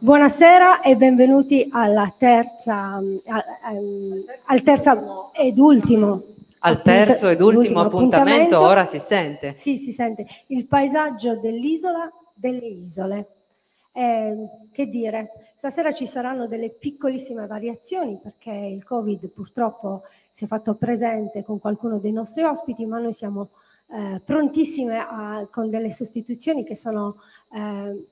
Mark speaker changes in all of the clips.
Speaker 1: Buonasera e benvenuti alla terza, al, al terzo ed ultimo
Speaker 2: al terzo ed ultimo appuntamento, appuntamento, ora si sente.
Speaker 1: Sì, si sente. Il paesaggio dell'isola delle isole. Eh, che dire, stasera ci saranno delle piccolissime variazioni perché il Covid purtroppo si è fatto presente con qualcuno dei nostri ospiti, ma noi siamo eh, prontissime a, con delle sostituzioni che sono eh,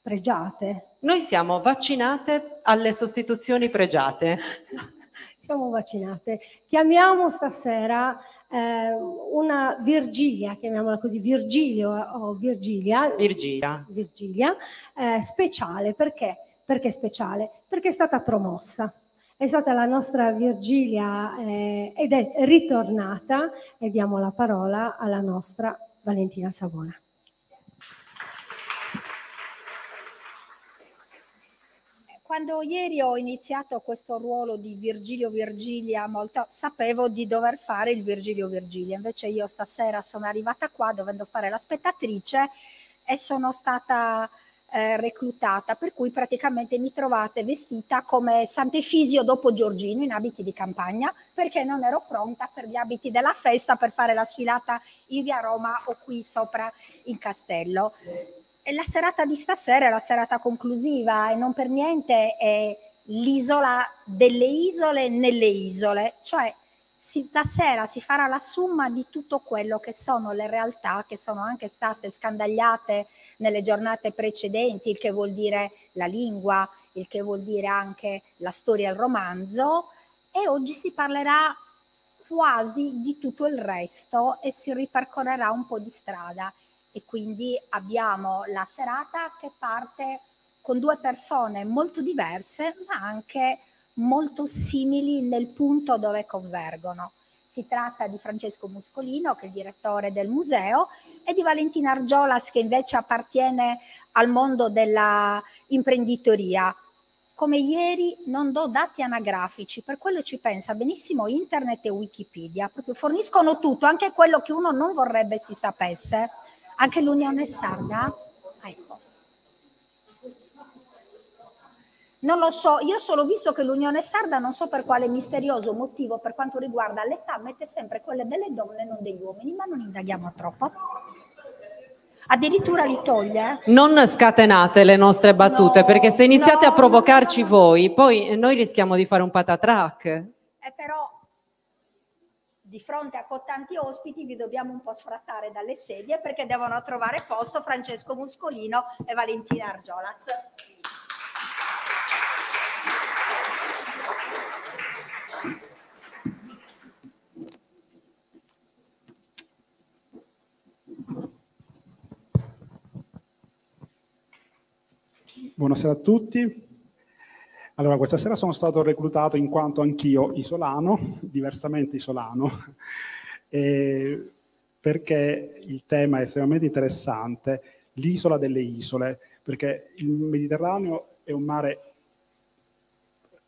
Speaker 1: pregiate.
Speaker 2: Noi siamo vaccinate alle sostituzioni pregiate.
Speaker 1: siamo vaccinate. Chiamiamo stasera eh, una Virgilia, chiamiamola così, Virgilio o Virgilia.
Speaker 2: Virgilia.
Speaker 1: Virgilia, eh, speciale, perché? Perché speciale? Perché è stata promossa. È stata la nostra Virgilia eh, ed è ritornata e diamo la parola alla nostra Valentina Savona.
Speaker 3: Quando ieri ho iniziato questo ruolo di Virgilio Virgilia, molto, sapevo di dover fare il Virgilio Virgilia, invece io stasera sono arrivata qua dovendo fare la spettatrice e sono stata eh, reclutata, per cui praticamente mi trovate vestita come Sant'Efisio dopo Giorgino in abiti di campagna, perché non ero pronta per gli abiti della festa per fare la sfilata in via Roma o qui sopra in castello. La serata di stasera è la serata conclusiva e non per niente è l'isola delle isole nelle isole, cioè stasera si farà la somma di tutto quello che sono le realtà che sono anche state scandagliate nelle giornate precedenti, il che vuol dire la lingua, il che vuol dire anche la storia e il romanzo, e oggi si parlerà quasi di tutto il resto e si ripercorrerà un po' di strada e quindi abbiamo la serata che parte con due persone molto diverse ma anche molto simili nel punto dove convergono. Si tratta di Francesco Muscolino, che è il direttore del museo, e di Valentina Argiolas, che invece appartiene al mondo della imprenditoria. Come ieri non do dati anagrafici, per quello ci pensa benissimo internet e Wikipedia, proprio forniscono tutto, anche quello che uno non vorrebbe si sapesse. Anche l'Unione Sarda? Ecco. Non lo so, io solo visto che l'Unione Sarda, non so per quale misterioso motivo per quanto riguarda l'età, mette sempre quelle delle donne e non degli uomini, ma non indaghiamo troppo. Addirittura li toglie.
Speaker 2: Non scatenate le nostre battute, no, perché se iniziate no, a provocarci no, voi, poi noi rischiamo di fare un patatrack.
Speaker 3: Eh, però di fronte a tanti ospiti vi dobbiamo un po' sfrattare dalle sedie perché devono trovare posto Francesco Muscolino e Valentina Argiolas.
Speaker 4: Buonasera a tutti. Allora, questa sera sono stato reclutato in quanto anch'io isolano, diversamente isolano, eh, perché il tema è estremamente interessante, l'isola delle isole, perché il Mediterraneo è un mare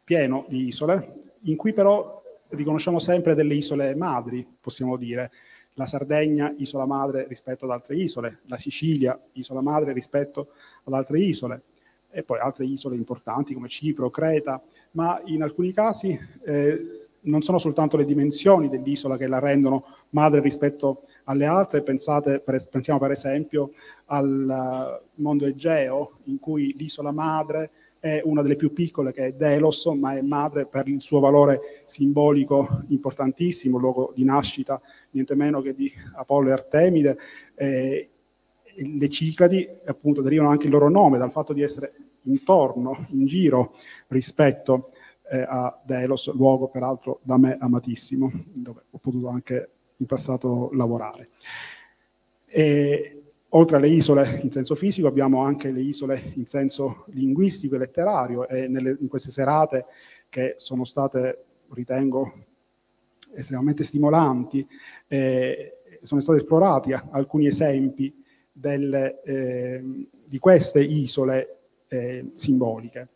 Speaker 4: pieno di isole, in cui però riconosciamo sempre delle isole madri, possiamo dire. La Sardegna, isola madre rispetto ad altre isole, la Sicilia, isola madre rispetto ad altre isole e poi altre isole importanti come Cipro, Creta, ma in alcuni casi eh, non sono soltanto le dimensioni dell'isola che la rendono madre rispetto alle altre, Pensate, per, pensiamo per esempio al mondo Egeo, in cui l'isola madre è una delle più piccole che è Delos, ma è madre per il suo valore simbolico importantissimo, luogo di nascita niente meno che di Apollo e Artemide. Eh, le Cicladi appunto derivano anche il loro nome dal fatto di essere intorno, in giro rispetto eh, a Delos, luogo peraltro da me amatissimo, dove ho potuto anche in passato lavorare. E, oltre alle isole in senso fisico abbiamo anche le isole in senso linguistico e letterario e nelle, in queste serate che sono state, ritengo, estremamente stimolanti, eh, sono stati esplorati alcuni esempi delle, eh, di queste isole eh, simboliche.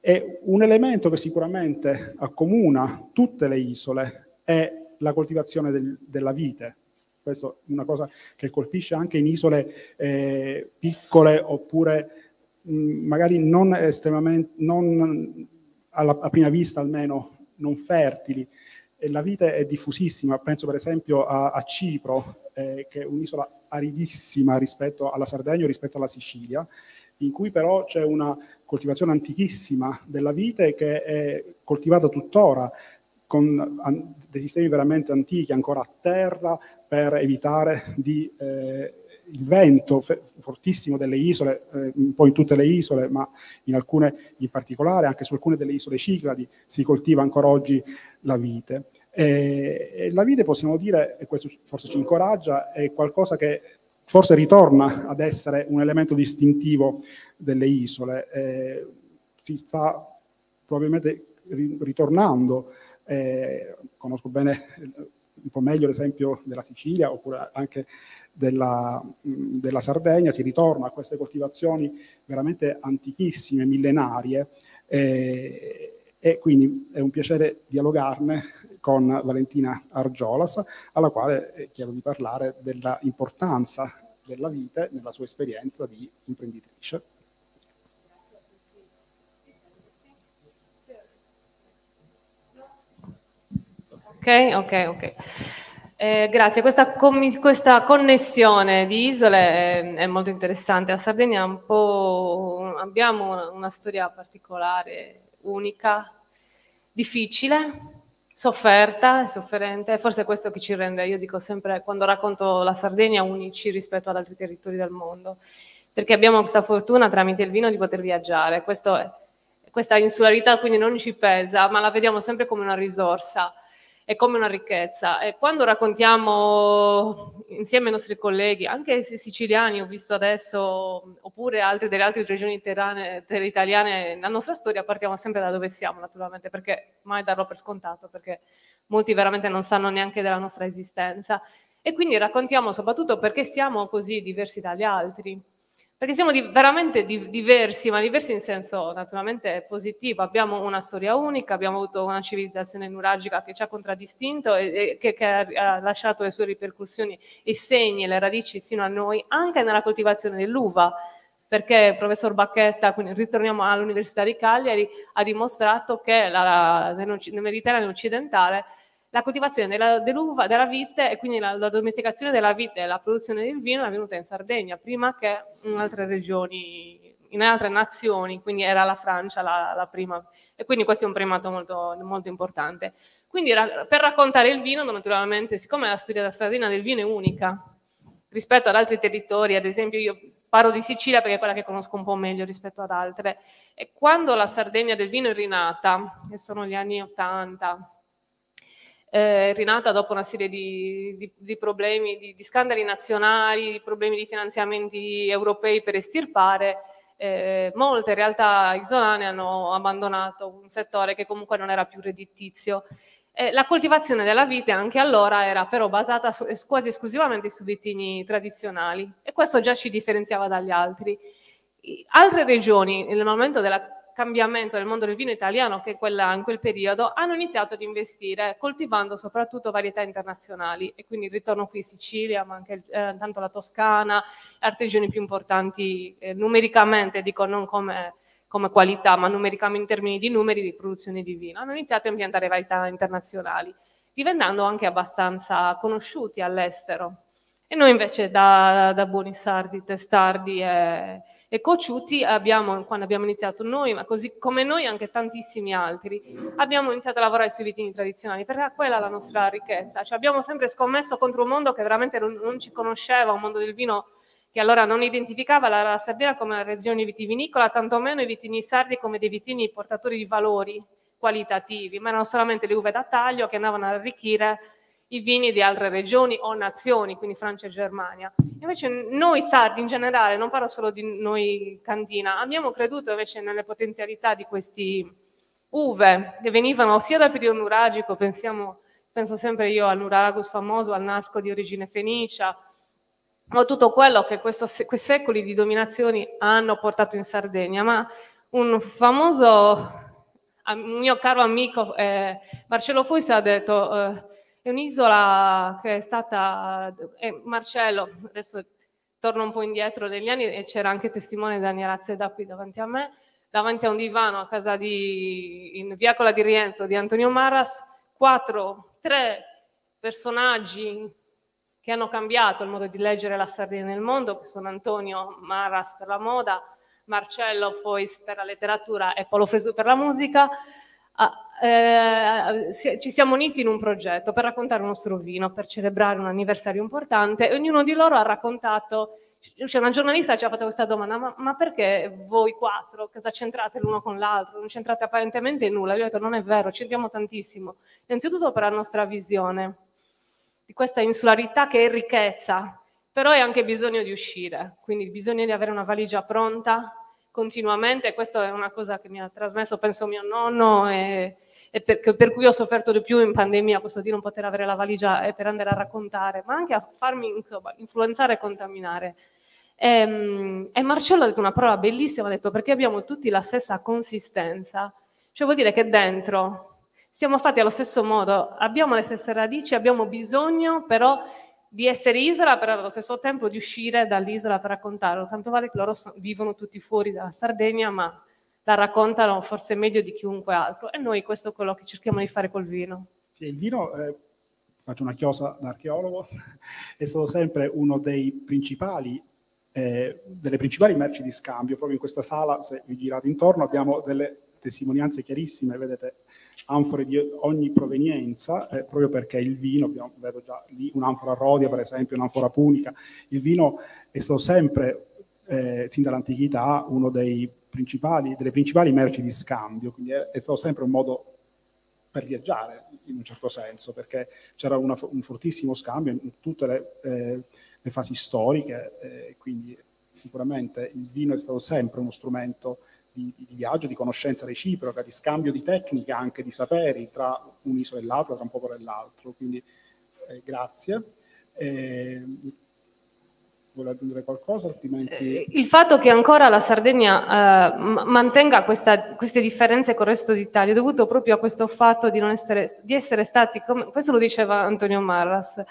Speaker 4: E un elemento che sicuramente accomuna tutte le isole è la coltivazione del, della vite. Questa è una cosa che colpisce anche in isole eh, piccole oppure mh, magari non estremamente, non alla, a prima vista almeno, non fertili. E la vite è diffusissima, penso per esempio a, a Cipro, eh, che è un'isola aridissima rispetto alla Sardegna rispetto alla Sicilia, in cui però c'è una coltivazione antichissima della vite che è coltivata tuttora con dei sistemi veramente antichi, ancora a terra, per evitare di, eh, il vento fortissimo delle isole, eh, un po' in tutte le isole, ma in alcune in particolare, anche su alcune delle isole Cicladi, si coltiva ancora oggi la vite. E la vite, possiamo dire, e questo forse ci incoraggia, è qualcosa che forse ritorna ad essere un elemento distintivo delle isole. Eh, si sta probabilmente ritornando, eh, conosco bene un po' meglio l'esempio della Sicilia oppure anche della, della, Sardegna, si ritorna a queste coltivazioni veramente antichissime, millenarie eh, e quindi è un piacere dialogarne con Valentina Argiolas, alla quale chiedo di parlare dell'importanza della vite nella sua esperienza di imprenditrice.
Speaker 5: Ok, ok, ok. Eh, grazie, questa, questa, connessione di isole è, è, molto interessante. A Sardegna un po' abbiamo una, una storia particolare, unica, difficile, sofferta e sofferente, forse è questo che ci rende, io dico sempre quando racconto la Sardegna, unici rispetto ad altri territori del mondo, perché abbiamo questa fortuna tramite il vino di poter viaggiare, Questo, questa insularità quindi non ci pesa, ma la vediamo sempre come una risorsa è come una ricchezza. E quando raccontiamo insieme ai nostri colleghi, anche siciliani, ho visto adesso, oppure altri delle altre regioni italiane, la nostra storia partiamo sempre da dove siamo, naturalmente, perché mai darlo per scontato, perché molti veramente non sanno neanche della nostra esistenza. E quindi raccontiamo soprattutto perché siamo così diversi dagli altri perché siamo di, veramente di, diversi, ma diversi in senso naturalmente positivo. Abbiamo una storia unica, abbiamo avuto una civilizzazione nuragica che ci ha contraddistinto e, e che, che, ha lasciato le sue ripercussioni, i segni, le radici sino a noi, anche nella coltivazione dell'uva, perché il professor Bacchetta, quindi ritorniamo all'Università di Cagliari, ha dimostrato che la, nel Mediterraneo occidentale la coltivazione della, dell'uva, della vite e quindi la, la, domesticazione della vite e la produzione del vino è avvenuta in Sardegna prima che in altre regioni, in altre nazioni, quindi era la Francia la, la prima e quindi questo è un primato molto, molto importante. Quindi per raccontare il vino, naturalmente, siccome la storia della Sardegna del vino è unica rispetto ad altri territori, ad esempio io parlo di Sicilia perché è quella che conosco un po' meglio rispetto ad altre, e quando la Sardegna del vino è rinata, che sono gli anni 80, eh, rinata dopo una serie di, di, di problemi, di, di, scandali nazionali, di problemi di finanziamenti europei per estirpare, eh, molte realtà isolane hanno abbandonato un settore che comunque non era più redditizio. Eh, la coltivazione della vite anche allora era però basata su, quasi esclusivamente su vitigni tradizionali e questo già ci differenziava dagli altri. Altre regioni, nel momento della cambiamento del mondo del vino italiano, che quella, in quel periodo, hanno iniziato ad investire coltivando soprattutto varietà internazionali e quindi ritorno qui in Sicilia, ma anche eh, tanto la Toscana, altre regioni più importanti eh, numericamente, dico non come, come, qualità, ma numericamente in termini di numeri di produzione di vino, hanno iniziato a impiantare varietà internazionali, diventando anche abbastanza conosciuti all'estero. E noi invece da, da buoni sardi, testardi e e cociuti abbiamo, quando abbiamo iniziato noi, ma così come noi anche tantissimi altri, abbiamo iniziato a lavorare sui vitini tradizionali, perché quella è la nostra ricchezza. Cioè abbiamo sempre scommesso contro un mondo che veramente non, non ci conosceva, un mondo del vino che allora non identificava la, la Sardegna come una regione vitivinicola, tantomeno i vitini sardi come dei vitini portatori di valori qualitativi, ma erano solamente le uve da taglio che andavano ad arricchire i vini di altre regioni o nazioni, quindi Francia e Germania. Invece noi sardi in generale, non parlo solo di noi cantina, abbiamo creduto invece nelle potenzialità di questi uve che venivano sia dal periodo nuragico, pensiamo, penso sempre io al Nuragus famoso, al nasco di origine fenicia, o tutto quello che questo, quei secoli di dominazioni hanno portato in Sardegna, ma un famoso, un mio caro amico, eh, Marcello Fuis, ha detto eh, è un'isola che è stata, eh, Marcello, adesso torno un po' indietro negli anni e c'era anche testimone Daniela Zeda qui davanti a me, davanti a un divano a casa di, in Viacola di Rienzo di Antonio Maras, quattro, tre personaggi che hanno cambiato il modo di leggere la Sardegna nel mondo, che sono Antonio Maras per la moda, Marcello Fois per la letteratura e Paolo Fresu per la musica, eh, ci siamo uniti in un progetto per raccontare il nostro vino, per celebrare un anniversario importante e ognuno di loro ha raccontato, cioè una giornalista ci ha fatto questa domanda, ma, ma perché voi quattro, cosa c'entrate l'uno con l'altro? Non c'entrate apparentemente nulla. Io ho detto non è vero, c'entriamo tantissimo. Innanzitutto per la nostra visione di questa insularità che è ricchezza, però è anche bisogno di uscire, quindi bisogno di avere una valigia pronta continuamente, questa è una cosa che mi ha trasmesso, penso, mio nonno e, e per, per, cui ho sofferto di più in pandemia, questo di non poter avere la valigia e per andare a raccontare, ma anche a farmi insomma, influenzare e contaminare. E, ehm, e Marcello ha detto una parola bellissima, ha detto perché abbiamo tutti la stessa consistenza, cioè vuol dire che dentro siamo fatti allo stesso modo, abbiamo le stesse radici, abbiamo bisogno però di essere isola, però allo stesso tempo di uscire dall'isola per raccontarlo. Tanto vale che loro vivono tutti fuori dalla Sardegna, ma la raccontano forse meglio di chiunque altro. E noi questo è quello che cerchiamo di fare col vino.
Speaker 4: Sì, il vino, eh, faccio una chiosa da archeologo, è stato sempre uno dei principali eh, delle principali merci di scambio. Proprio in questa sala, se vi girate intorno, abbiamo delle testimonianze chiarissime, vedete anfore di ogni provenienza, eh, proprio perché il vino, abbiamo, vedo già lì un'anfora rodia per esempio, un'anfora punica, il vino è stato sempre, eh, sin dall'antichità, uno dei principali, delle principali merci di scambio, quindi è, è stato sempre un modo per viaggiare in un certo senso, perché c'era una, un fortissimo scambio in tutte le, eh, le fasi storiche, eh, quindi sicuramente il vino è stato sempre uno strumento di, di, viaggio, di conoscenza reciproca, di scambio di tecniche, anche di saperi tra un'isola e l'altra, tra un popolo e l'altro. Quindi eh, grazie. Eh, vuole aggiungere qualcosa? Altrimenti...
Speaker 5: Eh, il fatto che ancora la Sardegna eh, mantenga questa, queste differenze con il resto d'Italia è dovuto proprio a questo fatto di, essere, di essere, stati, come, questo lo diceva Antonio Marras,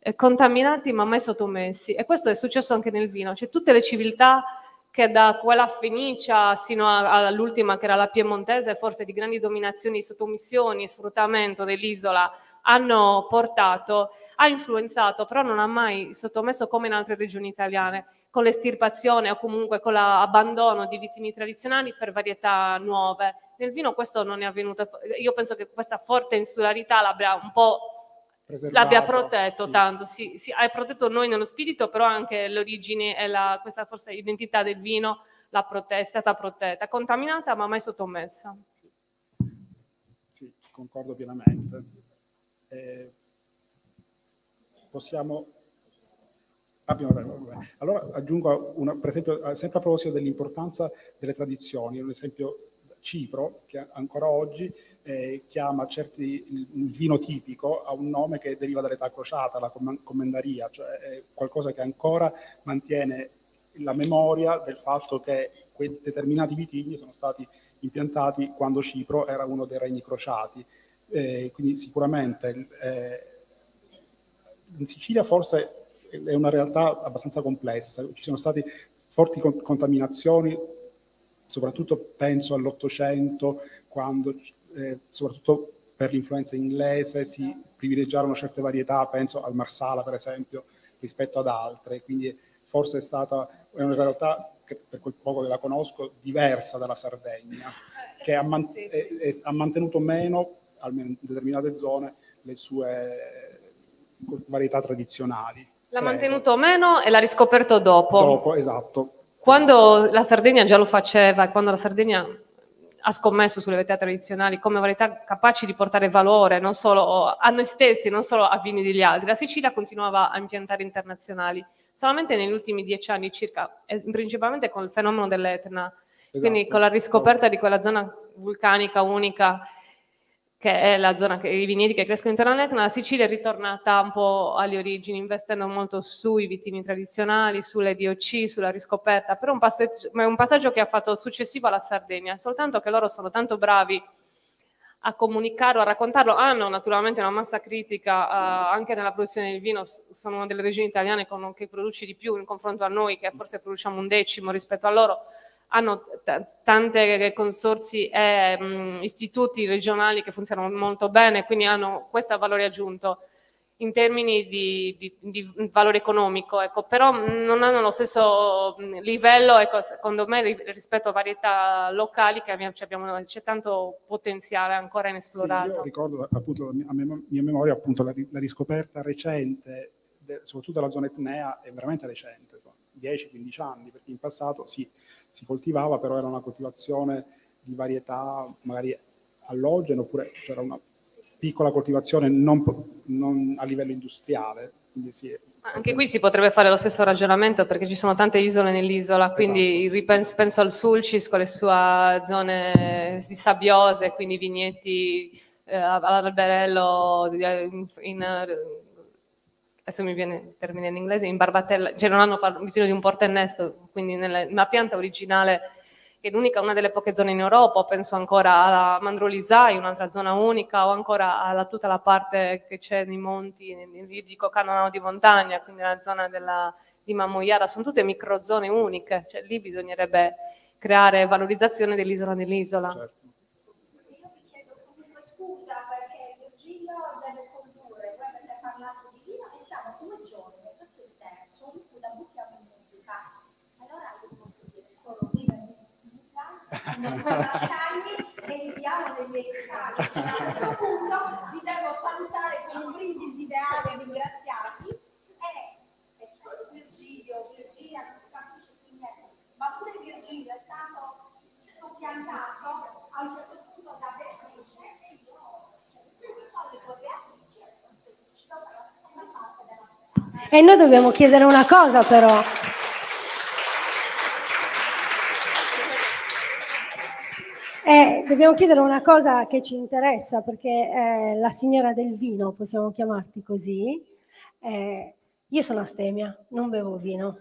Speaker 5: eh, contaminati ma mai sottomessi. E questo è successo anche nel vino, cioè tutte le civiltà che da quella fenicia sino all'ultima che era la piemontese, forse di grandi dominazioni, sottomissioni sfruttamento dell'isola, hanno portato, ha influenzato, però non ha mai sottomesso come in altre regioni italiane, con l'estirpazione o comunque con l'abbandono di vitigni tradizionali per varietà nuove. Nel vino questo non è avvenuto. Io penso che questa forte insularità l'abbia un po' l'abbia protetto sì. tanto, sì, sì, hai protetto noi nello spirito, però anche l'origine e la, questa forse identità del vino l'ha protetta, è stata protetta, contaminata ma mai sottomessa.
Speaker 4: Sì, concordo pienamente. Eh, possiamo... Allora aggiungo, una, per esempio, sempre a proposito dell'importanza delle tradizioni, un esempio Cipro, che ancora oggi eh, chiama certi, il, vino tipico a un nome che deriva dall'età crociata, la commendaria, cioè qualcosa che ancora mantiene la memoria del fatto che quei determinati vitigni sono stati impiantati quando Cipro era uno dei regni crociati. Eh, quindi sicuramente eh, in Sicilia forse è una realtà abbastanza complessa, ci sono state forti contaminazioni, soprattutto penso all'Ottocento, quando eh, soprattutto per l'influenza inglese si privilegiarono certe varietà, penso al Marsala per esempio, rispetto ad altre, quindi forse è stata è una realtà che per quel poco che la conosco diversa dalla Sardegna, che ha, man- sì, sì. È, è, ha mantenuto meno, almeno in determinate zone, le sue varietà tradizionali.
Speaker 5: L'ha credo. mantenuto meno e l'ha riscoperto dopo.
Speaker 4: Dopo, esatto.
Speaker 5: Quando la Sardegna già lo faceva, quando la Sardegna ha scommesso sulle varietà tradizionali come varietà capaci di portare valore non solo a noi stessi, non solo a vini degli altri. La Sicilia continuava a impiantare internazionali, solamente negli ultimi dieci anni circa, principalmente con il fenomeno dell'Etna, esatto. quindi con la riscoperta di quella zona vulcanica unica che è la zona che i vigneti che crescono intorno all'Etna, la Sicilia è ritornata un po' alle origini, investendo molto sui vitini tradizionali, sulle DOC, sulla riscoperta, però un passaggio, un passaggio che ha fatto successivo alla Sardegna, soltanto che loro sono tanto bravi a comunicarlo, a raccontarlo, hanno naturalmente una massa critica uh, anche nella produzione del vino, sono una delle regioni italiane con, che produce di più in confronto a noi, che forse produciamo un decimo rispetto a loro, hanno t- tante consorsi e mh, istituti regionali che funzionano molto bene, quindi hanno questo valore aggiunto in termini di, di, di valore economico, ecco, però non hanno lo stesso livello, ecco, secondo me, rispetto a varietà locali che abbiamo, c'è tanto potenziale ancora inesplorato.
Speaker 4: Sì, io ricordo appunto, a mia memoria appunto, la, la riscoperta recente, de, soprattutto della zona etnea, è veramente recente, 10-15 anni, perché in passato sì, si coltivava, però era una coltivazione di varietà magari allogene, oppure c'era una piccola coltivazione non, non a livello industriale. Sì,
Speaker 5: anche qui si potrebbe fare lo stesso ragionamento perché ci sono tante isole nell'isola, quindi esatto. ripenso, penso al Sulcis con le sue zone sabbiose, quindi vigneti eh, all'alberello, in, in, adesso mi viene il termine in inglese, in barbatella, cioè non hanno bisogno di un portennesto, quindi nella pianta originale che è l'unica, una delle poche zone in Europa, penso ancora alla Mandrolisai, un'altra zona unica, o ancora a tutta la parte che c'è nei monti, io dico canonao di montagna, quindi la zona della, di Mamoiara, sono tutte microzone uniche, cioè lì bisognerebbe creare valorizzazione dell'isola nell'isola. Certo.
Speaker 3: E li diamo degli exami. A questo punto vi devo salutare con un brindisi ideale e ringraziarvi. E è solo Virgilio, Virgilia non si capisce più niente, ma pure Virgilio è stato soppiantato a un certo punto da Beatrice e io, queste sono le cose Beatrice, ci do per la seconda parte della serata.
Speaker 1: E noi dobbiamo chiedere una cosa però. Eh, dobbiamo chiedere una cosa che ci interessa, perché eh, la signora del vino, possiamo chiamarti così, eh, io sono astemia, non bevo vino.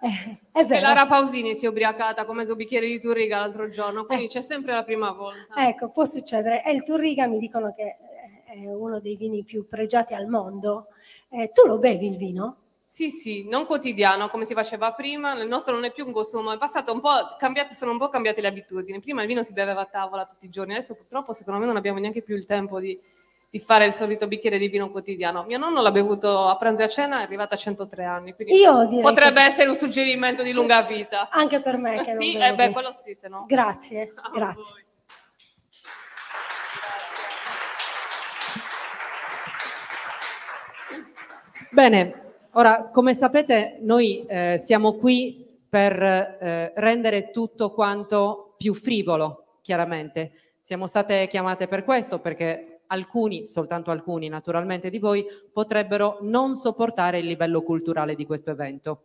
Speaker 5: Eh, è vero. E Lara Pausini si è ubriacata con mezzo bicchiere di Turriga l'altro giorno, quindi eh. c'è sempre la prima volta.
Speaker 1: Ecco, può succedere. E il Turriga mi dicono che è uno dei vini più pregiati al mondo. Eh, tu lo bevi il vino?
Speaker 5: Sì, sì, non quotidiano come si faceva prima, il nostro non è più un consumo, è passato un po', cambiate, sono un po' cambiate le abitudini. Prima il vino si beveva a tavola tutti i giorni, adesso purtroppo secondo me non abbiamo neanche più il tempo di, di fare il solito bicchiere di vino quotidiano. Mio nonno l'ha bevuto a pranzo e a cena, è arrivata a 103 anni, quindi potrebbe che... essere un suggerimento di lunga vita.
Speaker 1: Anche per me che
Speaker 5: Sì, eh beh, quello sì, se no.
Speaker 1: Grazie, grazie.
Speaker 2: Bene, Ora, come sapete, noi eh, siamo qui per eh, rendere tutto quanto più frivolo, chiaramente. Siamo state chiamate per questo perché alcuni, soltanto alcuni naturalmente di voi, potrebbero non sopportare il livello culturale di questo evento.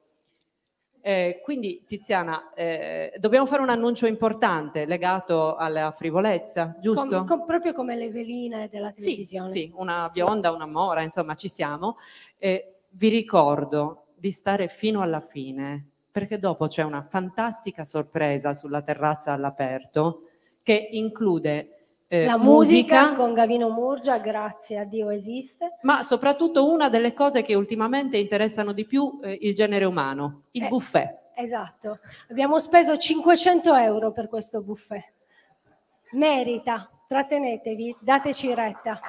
Speaker 2: Eh, quindi Tiziana, eh, dobbiamo fare un annuncio importante legato alla frivolezza, giusto?
Speaker 1: Com, com, proprio come le veline della televisione.
Speaker 2: Sì, sì una bionda, una mora, insomma ci siamo. Eh, vi ricordo di stare fino alla fine, perché dopo c'è una fantastica sorpresa sulla terrazza all'aperto che include
Speaker 1: eh, la musica, musica, con Gavino Murgia, grazie a Dio esiste.
Speaker 2: Ma soprattutto una delle cose che ultimamente interessano di più eh, il genere umano, il eh, buffet.
Speaker 1: Esatto, abbiamo speso 500 euro per questo buffet. Merita, trattenetevi, dateci retta.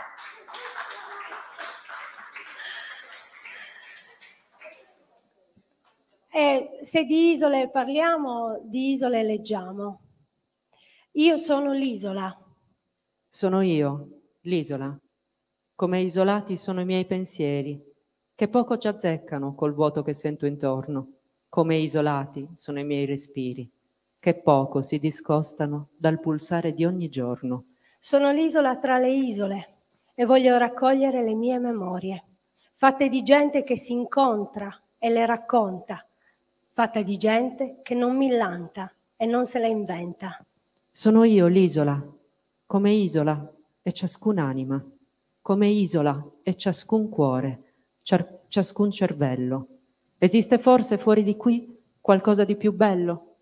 Speaker 1: E se di isole parliamo, di isole leggiamo. Io sono l'isola.
Speaker 2: Sono io, l'isola. Come isolati sono i miei pensieri, che poco ci azzeccano col vuoto che sento intorno. Come isolati sono i miei respiri, che poco si discostano dal pulsare di ogni giorno.
Speaker 1: Sono l'isola tra le isole e voglio raccogliere le mie memorie, fatte di gente che si incontra e le racconta fatta di gente che non millanta e non se la inventa.
Speaker 2: Sono io l'isola, come isola, è ciascun'anima, come isola è ciascun cuore, ciascun cervello. Esiste forse fuori di qui qualcosa di più bello?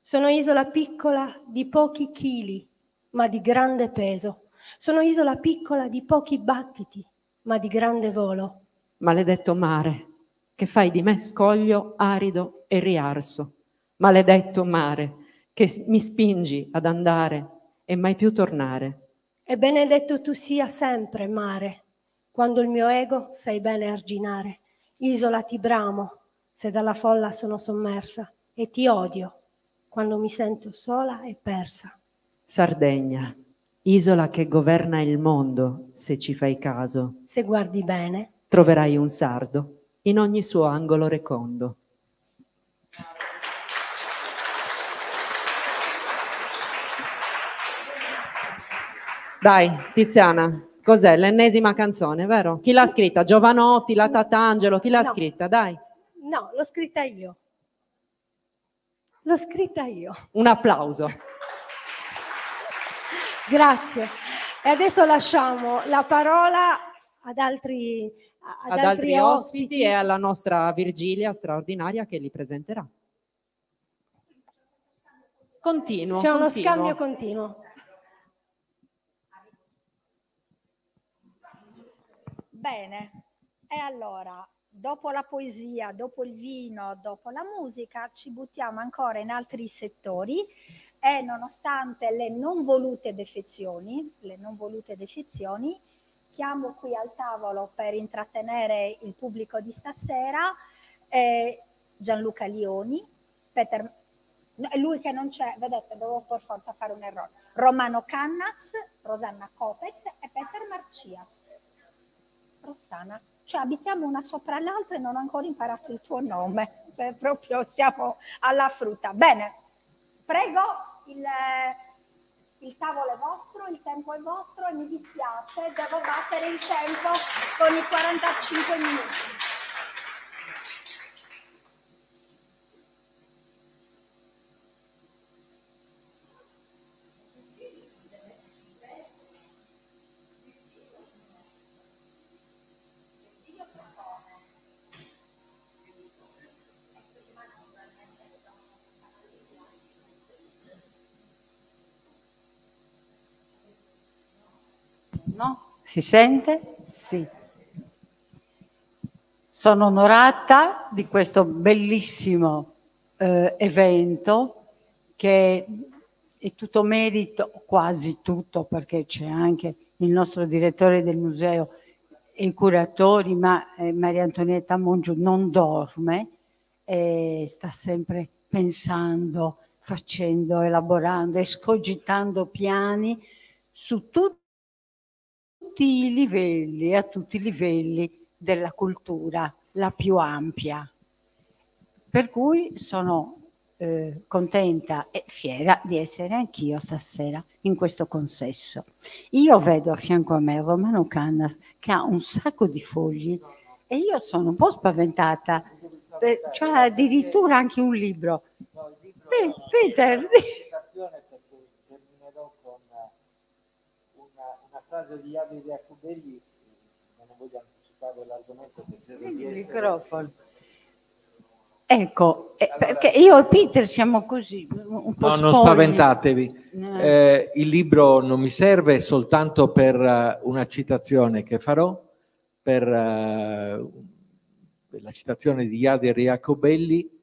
Speaker 1: Sono isola piccola di pochi chili, ma di grande peso. Sono isola piccola di pochi battiti, ma di grande volo.
Speaker 2: Maledetto mare, che fai di me scoglio arido e riarso. Maledetto mare, che mi spingi ad andare e mai più tornare.
Speaker 1: E benedetto tu sia sempre, mare, quando il mio ego sai bene arginare. Isola ti bramo, se dalla folla sono sommersa, e ti odio, quando mi sento sola e persa.
Speaker 2: Sardegna, isola che governa il mondo, se ci fai caso.
Speaker 1: Se guardi bene,
Speaker 2: troverai un sardo in ogni suo angolo recondo. Dai, Tiziana, cos'è? L'ennesima canzone, vero? Chi l'ha scritta? Giovanotti, la Tatangelo, chi l'ha no. scritta? Dai.
Speaker 1: No, l'ho scritta io. L'ho scritta io.
Speaker 2: Un applauso.
Speaker 1: Grazie. E adesso lasciamo la parola ad altri,
Speaker 2: ad ad altri, altri ospiti. ospiti e alla nostra Virgilia straordinaria che li presenterà. Continuo.
Speaker 1: C'è uno
Speaker 2: continuo.
Speaker 1: scambio continuo.
Speaker 3: Bene, e allora, dopo la poesia, dopo il vino, dopo la musica, ci buttiamo ancora in altri settori e nonostante le non volute defezioni, le non volute defezioni, chiamo qui al tavolo per intrattenere il pubblico di stasera eh, Gianluca Lioni, Peter, lui che non c'è, vedete, devo per forza fare un errore, Romano Cannas, Rosanna Copez e Peter Marcias. Rossana, cioè abitiamo una sopra l'altra e non ho ancora imparato il tuo nome, cioè proprio stiamo alla frutta. Bene, prego, il, il tavolo è vostro, il tempo è vostro e mi dispiace, devo battere il tempo con i 45 minuti.
Speaker 6: Si sente? Sì. Sono onorata di questo bellissimo eh, evento che è tutto merito, quasi tutto, perché c'è anche il nostro direttore del museo e i curatori, ma eh, Maria Antonietta Mongiu non dorme e sta sempre pensando, facendo, elaborando, escogitando piani su tutto tutti i livelli, a tutti i livelli della cultura, la più ampia. Per cui sono eh, contenta e fiera di essere anch'io stasera in questo consesso. Io vedo a fianco a me Romano Cannas che ha un sacco di fogli e io sono un po' spaventata, cioè addirittura anche un libro. Peter,
Speaker 7: frase di Javi Jacobelli, non voglio anticipare l'argomento che serve
Speaker 6: il microfono. Ecco, eh, allora, perché io e Peter siamo così, un po'
Speaker 7: No, non spaventatevi. Eh, il libro non mi serve soltanto per uh, una citazione che farò, per uh, la citazione di Javier Jacobelli,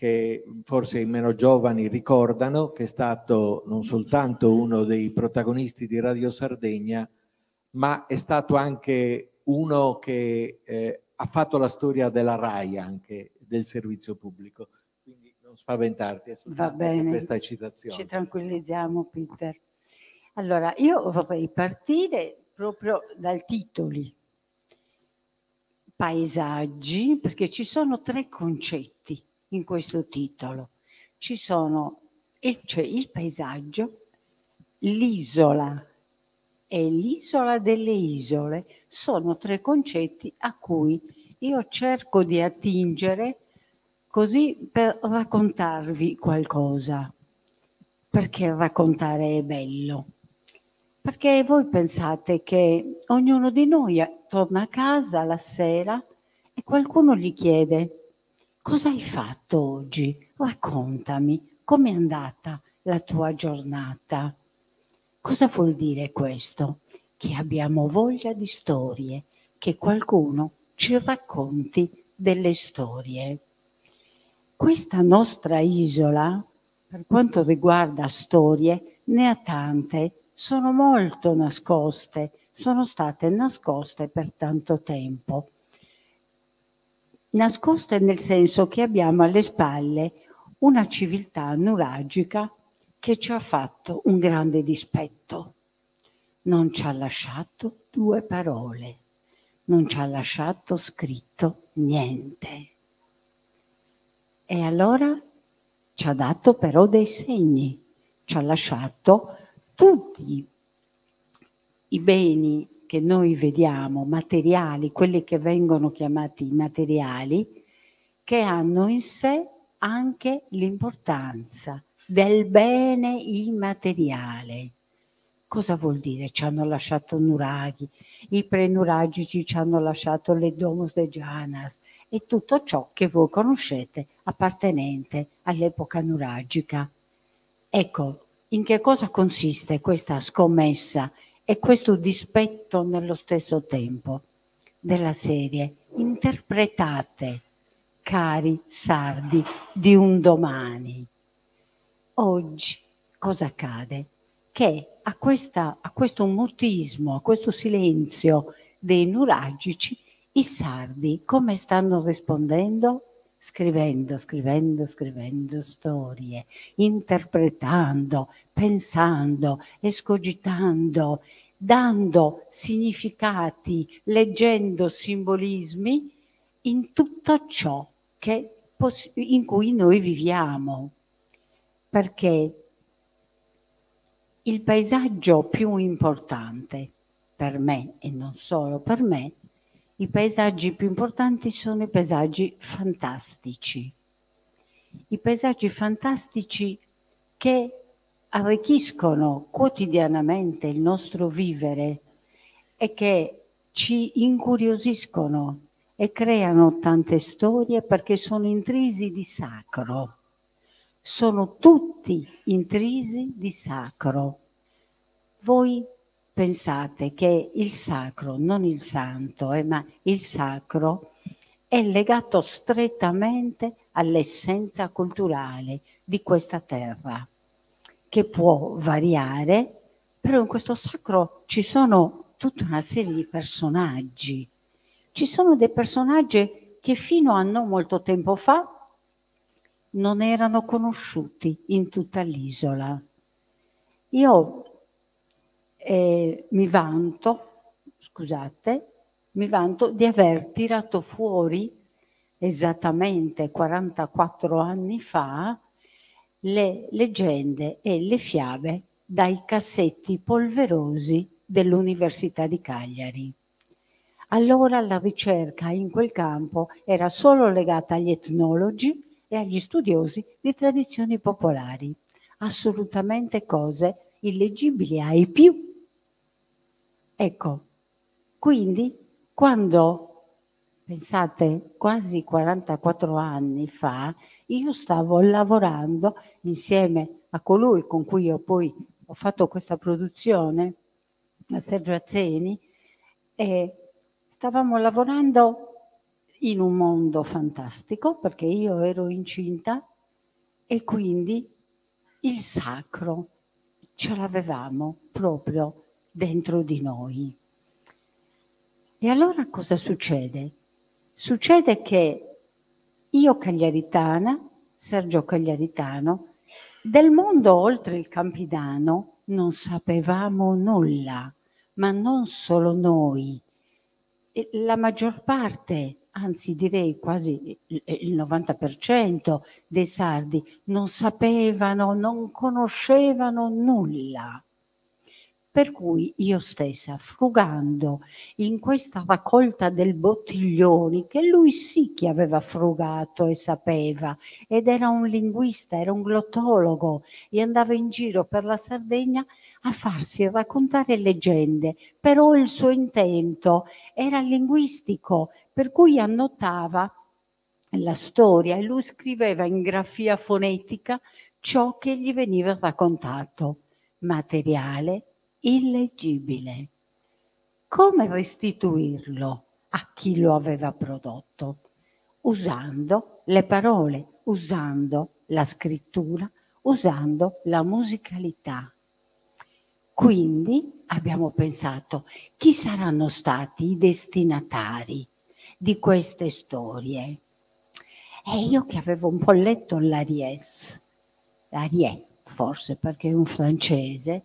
Speaker 7: che forse i meno giovani ricordano, che è stato non soltanto uno dei protagonisti di Radio Sardegna, ma è stato anche uno che eh, ha fatto la storia della RAI anche del servizio pubblico. Quindi non spaventarti,
Speaker 6: Va bene.
Speaker 7: questa citazione.
Speaker 6: Ci tranquillizziamo, Peter. Allora, io vorrei partire proprio dal titoli. Paesaggi, perché ci sono tre concetti in questo titolo. Ci sono cioè il paesaggio, l'isola e l'isola delle isole sono tre concetti a cui io cerco di attingere così per raccontarvi qualcosa, perché raccontare è bello. Perché voi pensate che ognuno di noi torna a casa la sera e qualcuno gli chiede cosa hai fatto oggi? Raccontami com'è andata la tua giornata. Cosa vuol dire questo? Che abbiamo voglia di storie, che qualcuno ci racconti delle storie. Questa nostra isola, per quanto riguarda storie, ne ha tante sono molto nascoste, sono state nascoste per tanto tempo. Nascoste nel senso che abbiamo alle spalle una civiltà nuragica che ci ha fatto un grande dispetto. Non ci ha lasciato due parole, non ci ha lasciato scritto niente. E allora ci ha dato però dei segni, ci ha lasciato tutti i beni che noi vediamo, materiali, quelli che vengono chiamati materiali, che hanno in sé anche l'importanza del bene immateriale. Cosa vuol dire? Ci hanno lasciato nuraghi, i prenuragici ci hanno lasciato le domus de Janas e tutto ciò che voi conoscete appartenente all'epoca nuragica. Ecco, in che cosa consiste questa scommessa e questo dispetto nello stesso tempo della serie? Interpretate, cari sardi di un domani. Oggi cosa accade? Che a, questa, a questo mutismo, a questo silenzio dei nuragici, i sardi come stanno rispondendo? Scrivendo, scrivendo, scrivendo storie, interpretando, pensando, escogitando, dando significati, leggendo simbolismi in tutto ciò che, in cui noi viviamo. Perché il paesaggio più importante per me, e non solo per me, i paesaggi più importanti sono i paesaggi fantastici. I paesaggi fantastici che arricchiscono quotidianamente il nostro vivere e che ci incuriosiscono e creano tante storie perché sono intrisi di sacro. Sono tutti intrisi di sacro. Voi pensate che il sacro, non il santo, eh, ma il sacro è legato strettamente all'essenza culturale di questa terra, che può variare, però in questo sacro ci sono tutta una serie di personaggi. Ci sono dei personaggi che fino a non molto tempo fa non erano conosciuti in tutta l'isola. Io eh, mi vanto, scusate, mi vanto di aver tirato fuori esattamente 44 anni fa le leggende e le fiabe dai cassetti polverosi dell'Università di Cagliari. Allora la ricerca in quel campo era solo legata agli etnologi e agli studiosi di tradizioni popolari, assolutamente cose illeggibili ai più Ecco, quindi quando, pensate, quasi 44 anni fa, io stavo lavorando insieme a colui con cui io poi ho fatto questa produzione, a Sergio Azzeni, e stavamo lavorando in un mondo fantastico perché io ero incinta e quindi il sacro ce l'avevamo proprio dentro di noi. E allora cosa succede? Succede che io cagliaritana, Sergio Cagliaritano, del mondo oltre il Campidano non sapevamo nulla, ma non solo noi. La maggior parte, anzi direi quasi il 90% dei sardi non sapevano, non conoscevano nulla Per cui io stessa, frugando in questa raccolta del bottiglioni, che lui sì che aveva frugato e sapeva, ed era un linguista, era un glottologo, e andava in giro per la Sardegna a farsi raccontare leggende, però il suo intento era linguistico, per cui annotava la storia e lui scriveva in grafia fonetica ciò che gli veniva raccontato, materiale, illeggibile. Come restituirlo a chi lo aveva prodotto? Usando le parole, usando la scrittura, usando la musicalità. Quindi abbiamo pensato chi saranno stati i destinatari di queste storie. E io che avevo un po' letto l'Aries, l'Aries forse perché è un francese,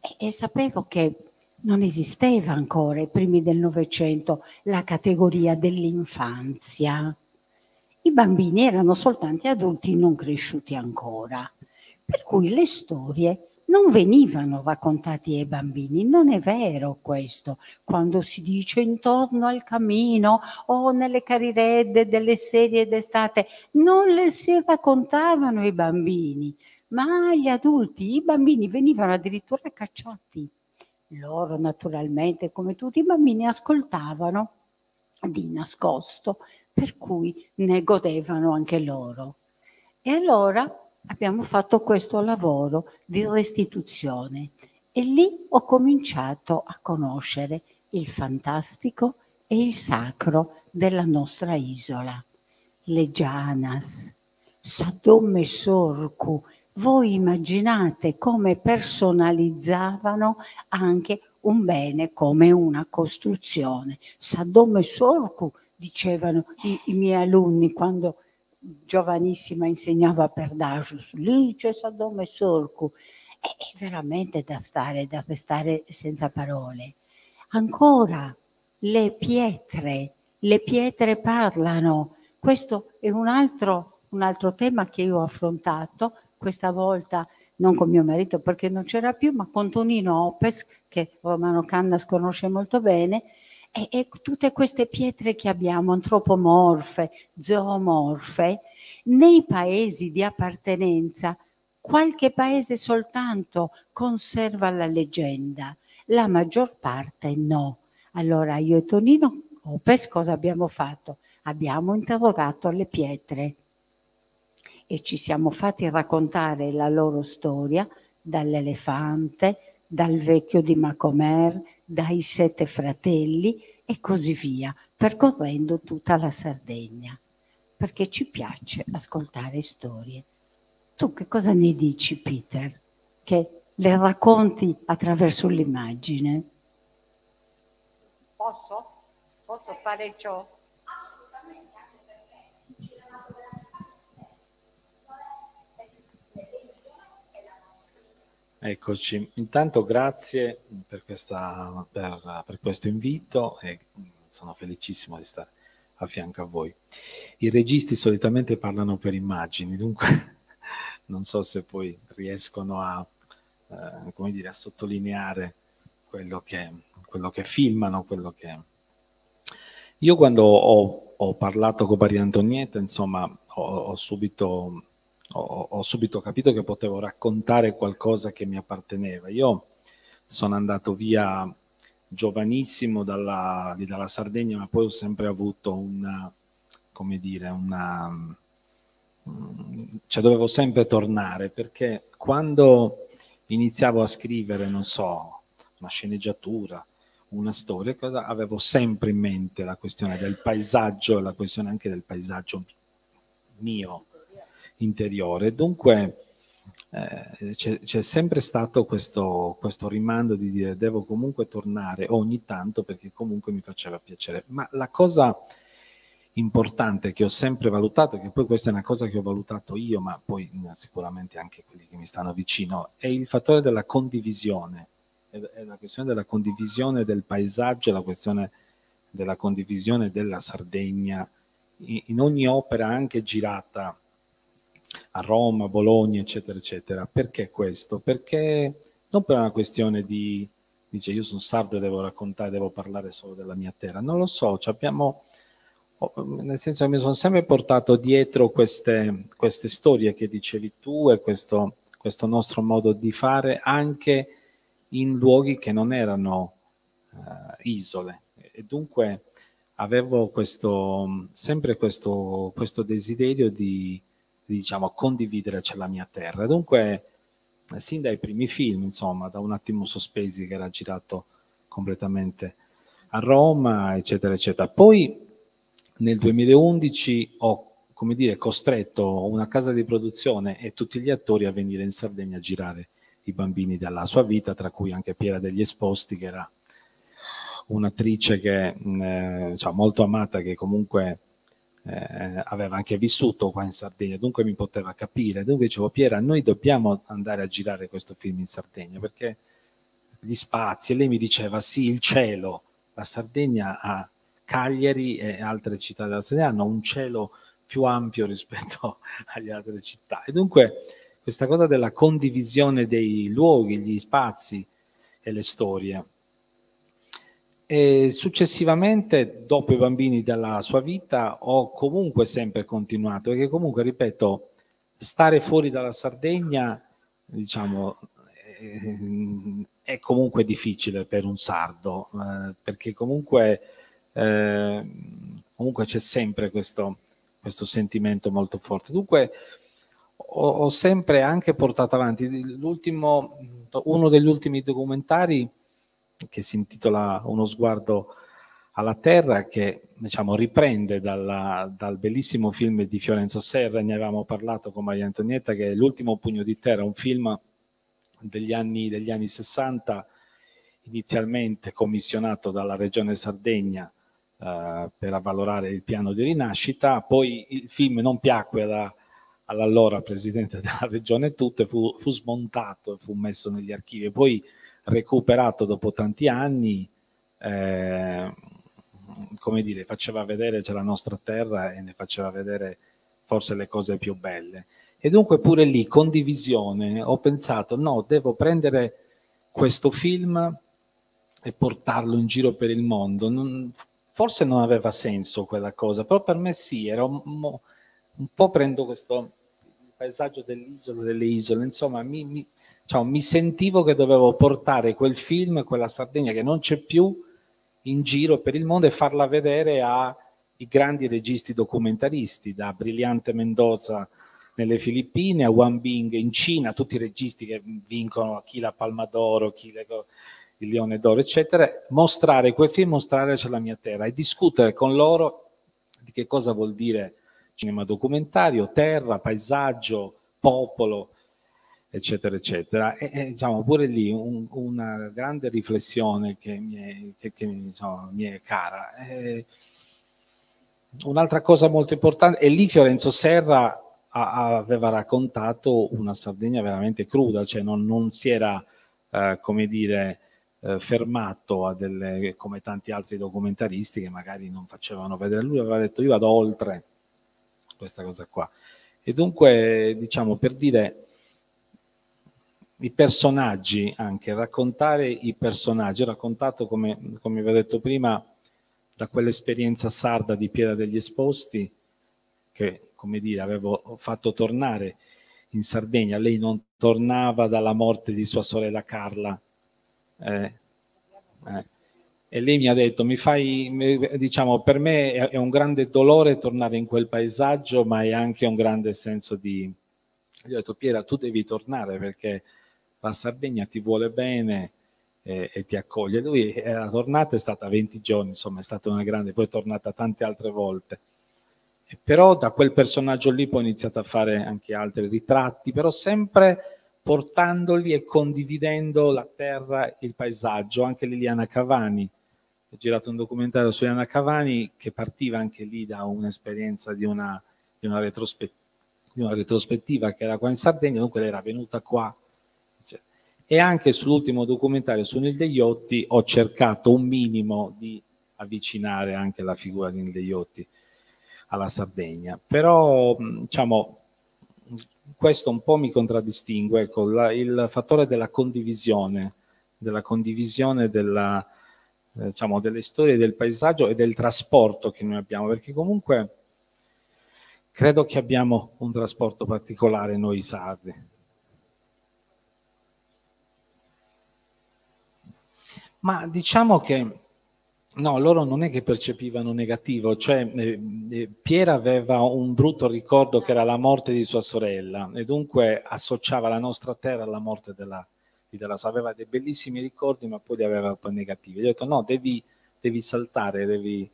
Speaker 6: e, e sapevo che non esisteva ancora ai primi del Novecento la categoria dell'infanzia. I bambini erano soltanto adulti non cresciuti ancora, per cui le storie non venivano raccontate ai bambini, non è vero questo, quando si dice intorno al camino o nelle cariredde delle serie d'estate, non le si raccontavano ai bambini, ma agli adulti, i bambini venivano addirittura cacciati. Loro naturalmente, come tutti i bambini, ascoltavano di nascosto, per cui ne godevano anche loro. E allora abbiamo fatto questo lavoro di restituzione e lì ho cominciato a conoscere il fantastico e il sacro della nostra isola. Le Gianas, Sadome Sorku, voi immaginate come personalizzavano anche un bene come una costruzione. Sadome Sorku, dicevano i, i miei alunni quando giovanissima insegnava per Dajus, lì c'è Sadome Sorku. È, è veramente da stare, da restare senza parole. Ancora le pietre, le pietre parlano. Questo è un altro, un altro tema che io ho affrontato questa volta non con mio marito perché non c'era più, ma con Tonino Opes, che Romano Cannas conosce molto bene, e, e, tutte queste pietre che abbiamo, antropomorfe, zoomorfe, nei paesi di appartenenza, qualche paese soltanto conserva la leggenda, la maggior parte no. Allora io e Tonino Opes cosa abbiamo fatto? Abbiamo interrogato le pietre e ci siamo fatti raccontare la loro storia dall'elefante, dal vecchio di Macomer, dai sette fratelli e così via, percorrendo tutta la Sardegna, perché ci piace ascoltare storie. Tu che cosa ne dici, Peter? Che le racconti attraverso l'immagine? Posso? Posso fare ciò?
Speaker 8: Eccoci, intanto grazie per, questa, per, per, questo invito e sono felicissimo di stare a fianco a voi. I registi solitamente parlano per immagini, dunque non so se poi riescono a, eh, dire, a sottolineare quello che, quello che filmano, quello che... Io quando ho, ho parlato con Maria Antonietta, insomma, ho, ho subito ho, ho, subito capito che potevo raccontare qualcosa che mi apparteneva. Io sono andato via giovanissimo dalla, dalla Sardegna, ma poi ho sempre avuto una, come dire, una, mm, cioè dovevo sempre tornare perché quando iniziavo a scrivere, non so, una sceneggiatura, una storia, cosa, avevo sempre in mente la questione del paesaggio, la questione anche del paesaggio mio, interiore. Dunque eh, c'è, c'è, sempre stato questo, questo, rimando di dire devo comunque tornare ogni tanto perché comunque mi faceva piacere. Ma la cosa importante che ho sempre valutato, che poi questa è una cosa che ho valutato io, ma poi sicuramente anche quelli che mi stanno vicino, è il fattore della condivisione. È la questione della condivisione del paesaggio, la questione della condivisione della Sardegna in ogni opera anche girata a Roma, Bologna, eccetera, eccetera. Perché questo? Perché non per una questione di dice io sono sardo e devo raccontare, devo parlare solo della mia terra. Non lo so, abbiamo, nel senso che mi sono sempre portato dietro queste, queste storie che dicevi tu e questo, questo, nostro modo di fare anche in luoghi che non erano uh, isole. E dunque avevo questo, sempre questo, questo desiderio di, di diciamo, condividere la mia terra. Dunque sin dai primi film, insomma, da un attimo sospesi che era girato completamente a Roma, eccetera, eccetera. Poi nel 2011 ho, come dire, costretto una casa di produzione e tutti gli attori a venire in Sardegna a girare i bambini della sua vita, tra cui anche Piera degli Esposti, che era un'attrice che, eh, cioè, molto amata, che comunque eh, aveva anche vissuto qua in Sardegna, dunque mi poteva capire. Dunque dicevo, Piera, noi dobbiamo andare a girare questo film in Sardegna perché gli spazi, e lei mi diceva, sì, il cielo, la Sardegna ha Cagliari e altre città della Sardegna hanno un cielo più ampio rispetto alle altre città. E dunque questa cosa della condivisione dei luoghi, gli spazi e le storie e successivamente, dopo i bambini della sua vita, ho comunque sempre continuato, perché comunque, ripeto, stare fuori dalla Sardegna, diciamo, eh, è comunque difficile per un sardo, eh, perché comunque, eh, comunque c'è sempre questo, questo, sentimento molto forte. Dunque, ho, ho sempre anche portato avanti uno degli ultimi documentari che si intitola Uno sguardo alla terra, che diciamo, riprende dalla, dal bellissimo film di Fiorenzo Serra, ne avevamo parlato con Maria Antonietta, che è L'ultimo pugno di terra, un film degli anni, degli anni 60, inizialmente commissionato dalla Regione Sardegna eh, per avvalorare il piano di rinascita, poi il film non piacque alla, all'allora Presidente della Regione tutta, fu, fu smontato e fu messo negli archivi. Poi recuperato dopo tanti anni, eh, come dire, faceva vedere c'è la nostra terra e ne faceva vedere forse le cose più belle. E dunque pure lì, condivisione, ho pensato, no, devo prendere questo film e portarlo in giro per il mondo. Non, forse non aveva senso quella cosa, però per me sì, era un, un po' prendo questo paesaggio dell'isola, delle isole, insomma, mi, mi, cioè, mi sentivo che dovevo portare quel film, quella Sardegna che non c'è più, in giro per il mondo e farla vedere ai grandi registi documentaristi, da Brillante Mendoza nelle Filippine a Wang Bing in Cina, tutti i registi che vincono chi la Palma d'Oro, chi le, il Leone d'Oro, eccetera, mostrare quel film, mostrare c'è la mia terra e discutere con loro di che cosa vuol dire cinema documentario, terra, paesaggio, popolo, eccetera, eccetera. E, e diciamo pure lì un, una grande riflessione che mi è, che, che, insomma, mi è cara. E, un'altra cosa molto importante, e lì Fiorenzo Serra a, aveva raccontato una Sardegna veramente cruda, cioè non, non si era, eh, come dire, eh, fermato a delle, come tanti altri documentaristi che magari non facevano vedere. Lui aveva detto io vado oltre questa cosa qua. E dunque, diciamo, per dire i personaggi, anche raccontare i personaggi. Raccontato, come, come vi ho detto prima, da quell'esperienza sarda di Piera degli Esposti, che, come dire, avevo fatto tornare in Sardegna. Lei non tornava dalla morte di sua sorella Carla. Eh, eh. E lei mi ha detto, mi fai, diciamo, per me è, è un grande dolore tornare in quel paesaggio, ma è anche un grande senso di... Gli ho detto, Piera, tu devi tornare perché la Sardegna ti vuole bene e, e ti accoglie. Lui la tornata è stata 20 giorni, insomma è stata una grande, poi è tornata tante altre volte. E però da quel personaggio lì poi ho iniziato a fare anche altri ritratti, però sempre portandoli e condividendo la terra, il paesaggio, anche Liliana Cavani. Ho girato un documentario su Liliana Cavani che partiva anche lì da un'esperienza di una, di una, di una retrospettiva che era qua in Sardegna, dunque lei era venuta qua e anche sull'ultimo documentario su Nil Degliotti ho cercato un minimo di avvicinare anche la figura di Nil Degliotti alla Sardegna. Però, diciamo, questo un po' mi contraddistingue, ecco, la, il fattore della condivisione della condivisione della, eh, diciamo, delle storie del paesaggio e del trasporto che noi abbiamo, perché comunque credo che abbiamo un trasporto particolare noi sardi. Ma diciamo che no, loro non è che percepivano negativo, cioè eh, eh, Piera aveva un brutto ricordo che era la morte di sua sorella e dunque associava la nostra terra alla morte della, della sua. Aveva dei bellissimi ricordi, ma poi li aveva poi negativi. Gli ho detto no, devi, devi saltare, devi,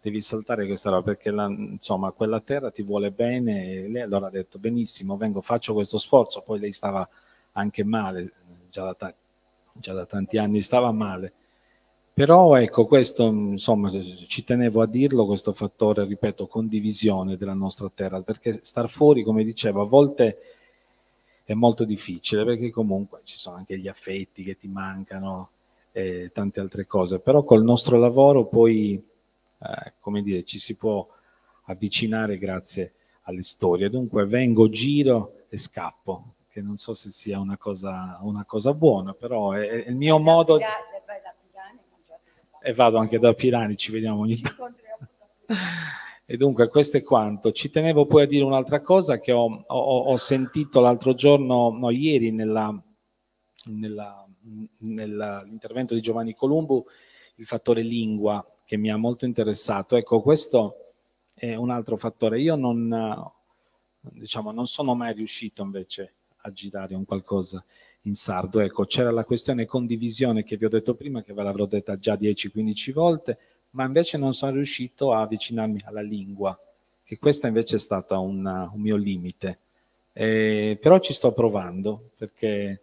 Speaker 8: devi saltare questa roba perché la, insomma quella terra ti vuole bene e lei allora ha detto benissimo, vengo, faccio questo sforzo, poi lei stava anche male, già da, già da tanti anni stava male. Però ecco, questo insomma ci tenevo a dirlo, questo fattore, ripeto, condivisione della nostra terra, perché star fuori, come dicevo, a volte è molto difficile, perché comunque ci sono anche gli affetti che ti mancano e tante altre cose, però col nostro lavoro poi, eh, come dire, ci si può avvicinare grazie alle storie. Dunque vengo, giro e scappo, che non so se sia una cosa, una cosa buona, però è, è il mio modo e vado anche da Pirani, ci vediamo ogni tanto. E dunque questo è quanto. Ci tenevo poi a dire un'altra cosa che ho, ho, ho sentito l'altro giorno, no, ieri nell'intervento di Giovanni Columbu, il fattore lingua che mi ha molto interessato. Ecco, questo è un altro fattore. Io non, diciamo, non sono mai riuscito invece a girare un qualcosa in sardo. Ecco, c'era la questione condivisione che vi ho detto prima, che ve l'avrò detta già 10-15 volte, ma invece non sono riuscito a avvicinarmi alla lingua, che questa invece è stata una, un mio limite. Eh, però ci sto provando, perché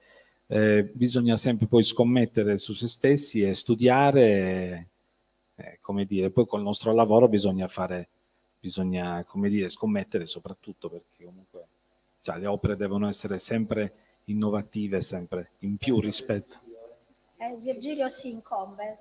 Speaker 8: eh, bisogna sempre poi scommettere su se stessi e studiare, eh, come dire, poi col nostro lavoro bisogna fare, bisogna, come dire, scommettere soprattutto, perché comunque cioè, le opere devono essere sempre innovative sempre in più rispetto.
Speaker 3: Eh, Virgilio si incombe,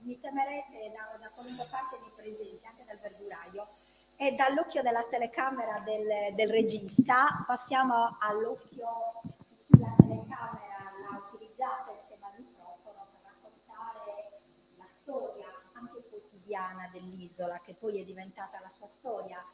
Speaker 3: mi temerete da, da qualunque parte dei presenti, anche dal verduraio. E dall'occhio della telecamera del, del regista passiamo all'occhio di chi la telecamera l'ha utilizzata insieme al microfono per raccontare la storia anche quotidiana dell'isola, che poi è diventata la sua storia.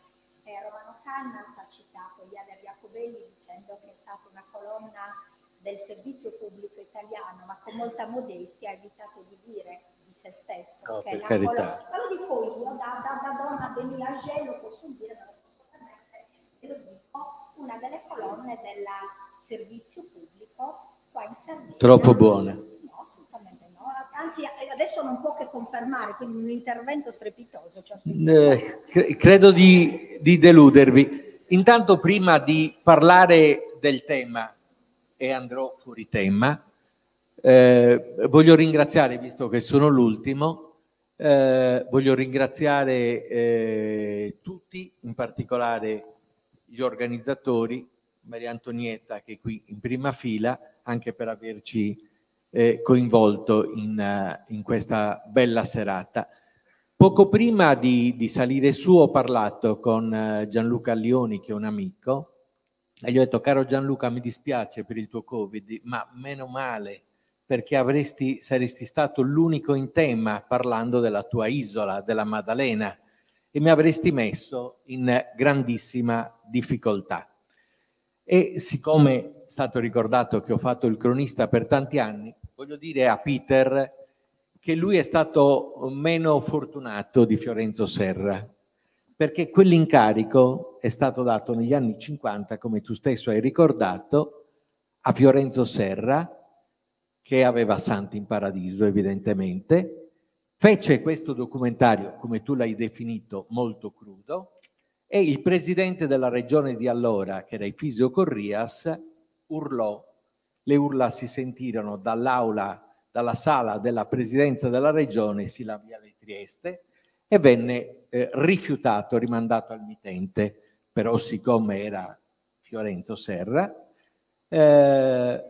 Speaker 3: Eh, Romano Cannas ha citato Iader Jacobelli dicendo che è stata una colonna del servizio pubblico italiano, ma con molta modestia ha evitato di dire di se stesso.
Speaker 7: No,
Speaker 3: che
Speaker 7: per carità.
Speaker 3: Colonna, ma lo dico io, da, da, da donna dell'Ilagé lo posso dire, ma lo posso permettere, e lo dico, una delle colonne del servizio pubblico qua in Sardegna.
Speaker 7: Troppo buone.
Speaker 3: Anzi, adesso non può che confermare, quindi un intervento strepitoso.
Speaker 7: Eh, cre- credo di, di deludervi. Intanto prima di parlare del tema, e andrò fuori tema, eh, voglio ringraziare, visto che sono l'ultimo, eh, voglio ringraziare eh, tutti, in particolare gli organizzatori, Maria Antonietta che è qui in prima fila, anche per averci eh, coinvolto in, uh, in questa bella serata. Poco prima di, di, salire su ho parlato con eh, Gianluca Lioni, che è un amico, e gli ho detto, caro Gianluca, mi dispiace per il tuo Covid, ma meno male, perché avresti, saresti stato l'unico in tema parlando della tua isola, della Maddalena, e mi avresti messo in grandissima difficoltà. E siccome stato ricordato che ho fatto il cronista per tanti anni, voglio dire a Peter che lui è stato meno fortunato di Fiorenzo Serra, perché quell'incarico è stato dato negli anni 50, come tu stesso hai ricordato, a Fiorenzo Serra, che aveva Santi in Paradiso evidentemente, fece questo documentario, come tu l'hai definito, molto crudo, e il presidente della regione di allora, che era Ifisio Corrias, urlò, le urla si sentirono dall'aula dalla sala della presidenza della regione Sila Viale Trieste e venne eh, rifiutato, rimandato al mittente, però siccome era Fiorenzo Serra, eh,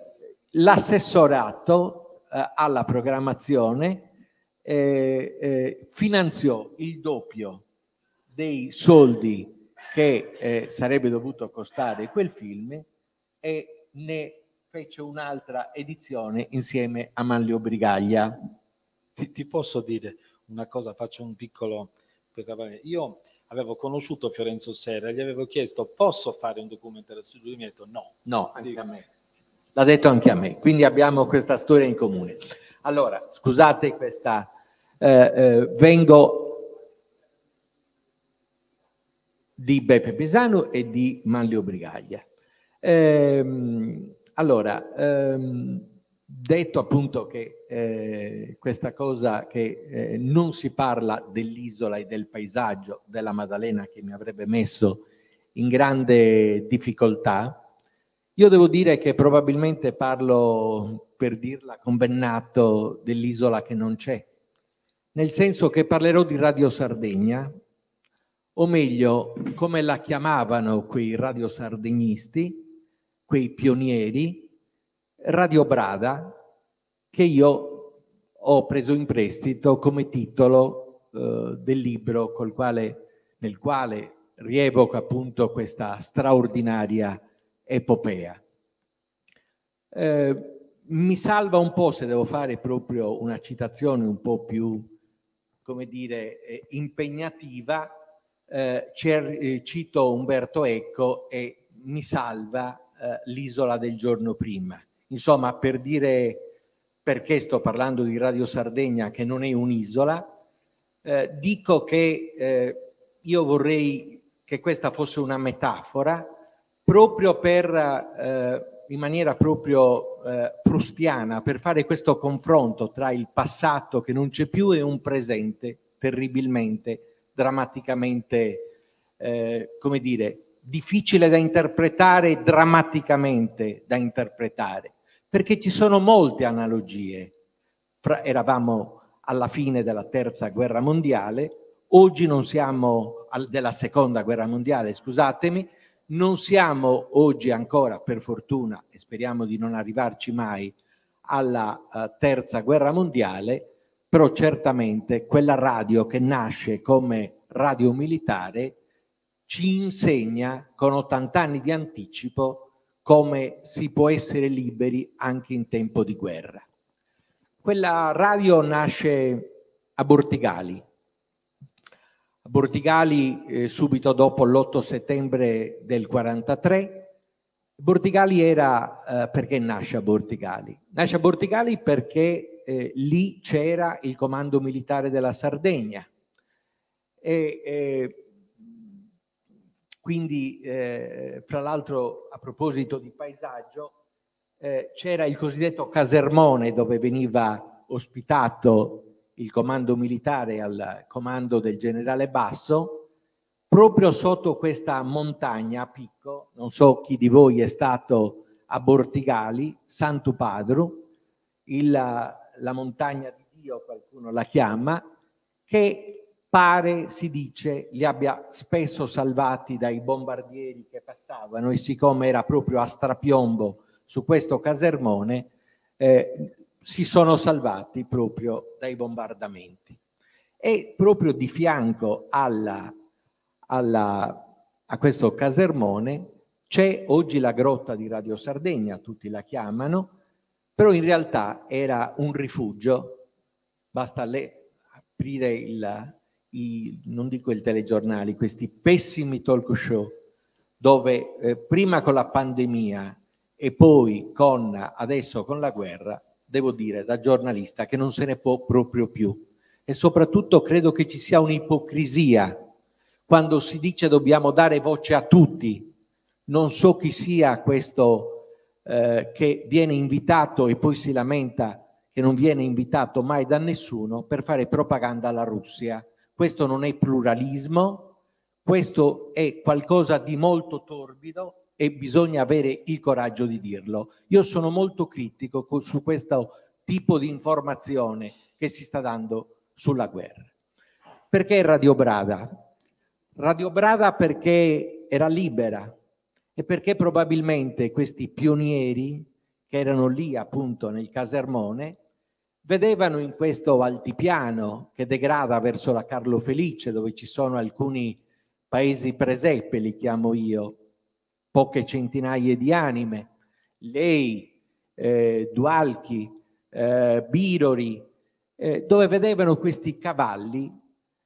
Speaker 7: l'assessorato eh, alla programmazione eh, eh, finanziò il doppio dei soldi che eh, sarebbe dovuto costare quel film e ne fece un'altra edizione insieme a Manlio Brigaglia.
Speaker 8: Ti, ti posso dire una cosa, faccio un piccolo... Io avevo conosciuto Fiorenzo Serra, gli avevo chiesto posso fare un documentario su lui, mi ha detto no.
Speaker 7: No, anche a me. L'ha detto anche a me, quindi abbiamo questa storia in comune. Allora, scusate questa... Eh, eh, vengo di Beppe Pisano e di Manlio Brigaglia. Ehm, allora, ehm, detto appunto che eh, questa cosa che eh, non si parla dell'isola e del paesaggio della Maddalena che mi avrebbe messo in grande difficoltà, io devo dire che probabilmente parlo, per dirla con Bennato, dell'isola che non c'è, nel senso che parlerò di Radio Sardegna, o meglio, come la chiamavano quei radiosardegnisti, quei pionieri, Radio Brada, che io ho preso in prestito come titolo eh, del libro quale, nel quale rievoco appunto questa straordinaria epopea. Eh, mi salva un po' se devo fare proprio una citazione un po' più, come dire, eh, impegnativa, eh, eh, cito Umberto Eco e mi salva eh, l'isola del giorno prima. Insomma, per dire perché sto parlando di Radio Sardegna, che non è un'isola, eh, dico che eh, io vorrei che questa fosse una metafora proprio per, eh, in maniera proprio eh, prustiana, per fare questo confronto tra il passato che non c'è più e un presente terribilmente, drammaticamente, eh, come dire, difficile da interpretare, drammaticamente da interpretare, perché ci sono molte analogie. Fra, eravamo alla fine della terza guerra mondiale, oggi non siamo al, della seconda guerra mondiale, scusatemi, non siamo oggi ancora, per fortuna, e speriamo di non arrivarci mai, alla uh, terza guerra mondiale, però certamente quella radio che nasce come radio militare ci insegna con 80 anni di anticipo come si può essere liberi anche in tempo di guerra. Quella radio nasce a Bortigali. A Bortigali eh, subito dopo l'8 settembre del 43. Bortigali era, eh, perché nasce a Bortigali? Nasce a Bortigali perché eh, lì c'era il comando militare della Sardegna. E, eh, quindi, eh, fra l'altro, a proposito di paesaggio, eh, c'era il cosiddetto casermone dove veniva ospitato il comando militare al comando del generale Basso, proprio sotto questa montagna a picco, non so chi di voi è stato a Bortigali, Santo Padru, il, la montagna di Dio, qualcuno la chiama, che pare, si dice, li abbia spesso salvati dai bombardieri che passavano e siccome era proprio a strapiombo su questo casermone, eh, si sono salvati proprio dai bombardamenti. E proprio di fianco alla, alla, a questo casermone c'è oggi la grotta di Radio Sardegna, tutti la chiamano, però in realtà era un rifugio, basta le, aprire il, i, non dico i telegiornali, questi pessimi talk show dove eh, prima con la pandemia e poi con adesso con la guerra, devo dire da giornalista che non se ne può proprio più. E soprattutto credo che ci sia un'ipocrisia quando si dice dobbiamo dare voce a tutti. Non so chi sia questo eh, che viene invitato e poi si lamenta che non viene invitato mai da nessuno per fare propaganda alla Russia questo non è pluralismo, questo è qualcosa di molto torbido e bisogna avere il coraggio di dirlo. Io sono molto critico su questo tipo di informazione che si sta dando sulla guerra. Perché Radio Brada? Radio Brada perché era libera e perché probabilmente questi pionieri che erano lì appunto nel casermone vedevano in questo altipiano che degrada verso la Carlo Felice, dove ci sono alcuni paesi presepe, li chiamo io, poche centinaia di anime. Lei eh, Dualchi, eh, Birori, eh, dove vedevano questi cavalli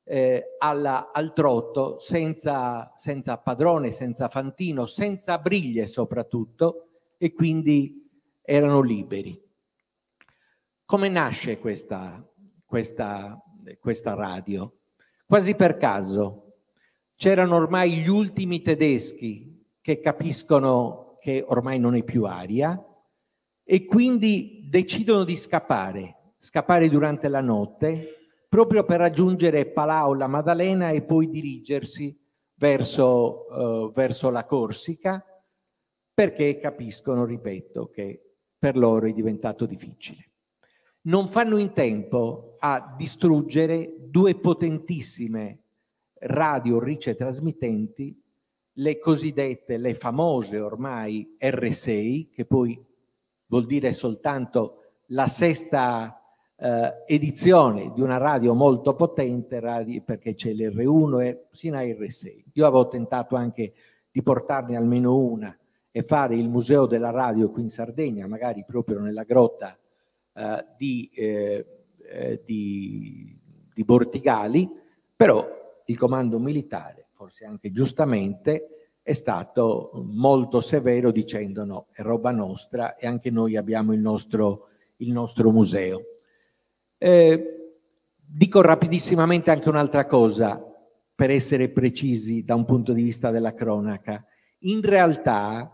Speaker 7: eh, alla, al trotto senza, senza padrone, senza fantino, senza briglie soprattutto, e quindi erano liberi. Come nasce questa, questa, questa radio? Quasi per caso. C'erano ormai gli ultimi tedeschi che capiscono che ormai non è più aria e quindi decidono di scappare, scappare durante la notte proprio per raggiungere Palau, la Maddalena e poi dirigersi verso, uh, verso la Corsica perché capiscono, ripeto, che per loro è diventato difficile. Non fanno in tempo a distruggere due potentissime radio ricce trasmittenti, le cosiddette, le famose ormai R6, che poi vuol dire soltanto la sesta eh, edizione di una radio molto potente, radio, perché c'è l'R1 e sino a R6. Io avevo tentato anche di portarne almeno una e fare il museo della radio qui in Sardegna, magari proprio nella grotta eh, di, eh, eh, di, di Bortigali, però il comando militare, forse anche giustamente, è stato molto severo dicendo no, è roba nostra e anche noi abbiamo il nostro, il nostro museo. Eh, dico rapidissimamente anche un'altra cosa, per essere precisi da un punto di vista della cronaca. In realtà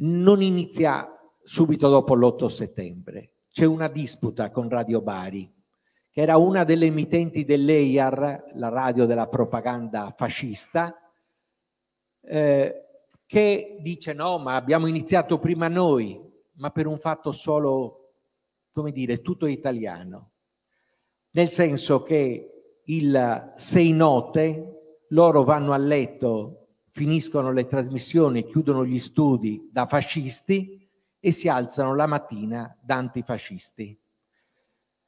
Speaker 7: non inizia subito dopo l'8 settembre. C'è una disputa con Radio Bari, che era una delle emittenti dell'EIAR, la radio della propaganda fascista, eh, che dice no, ma abbiamo iniziato prima noi, ma per un fatto solo, come dire, tutto italiano. Nel senso che il sei note, loro vanno a letto finiscono le trasmissioni, chiudono gli studi da fascisti e si alzano la mattina da antifascisti.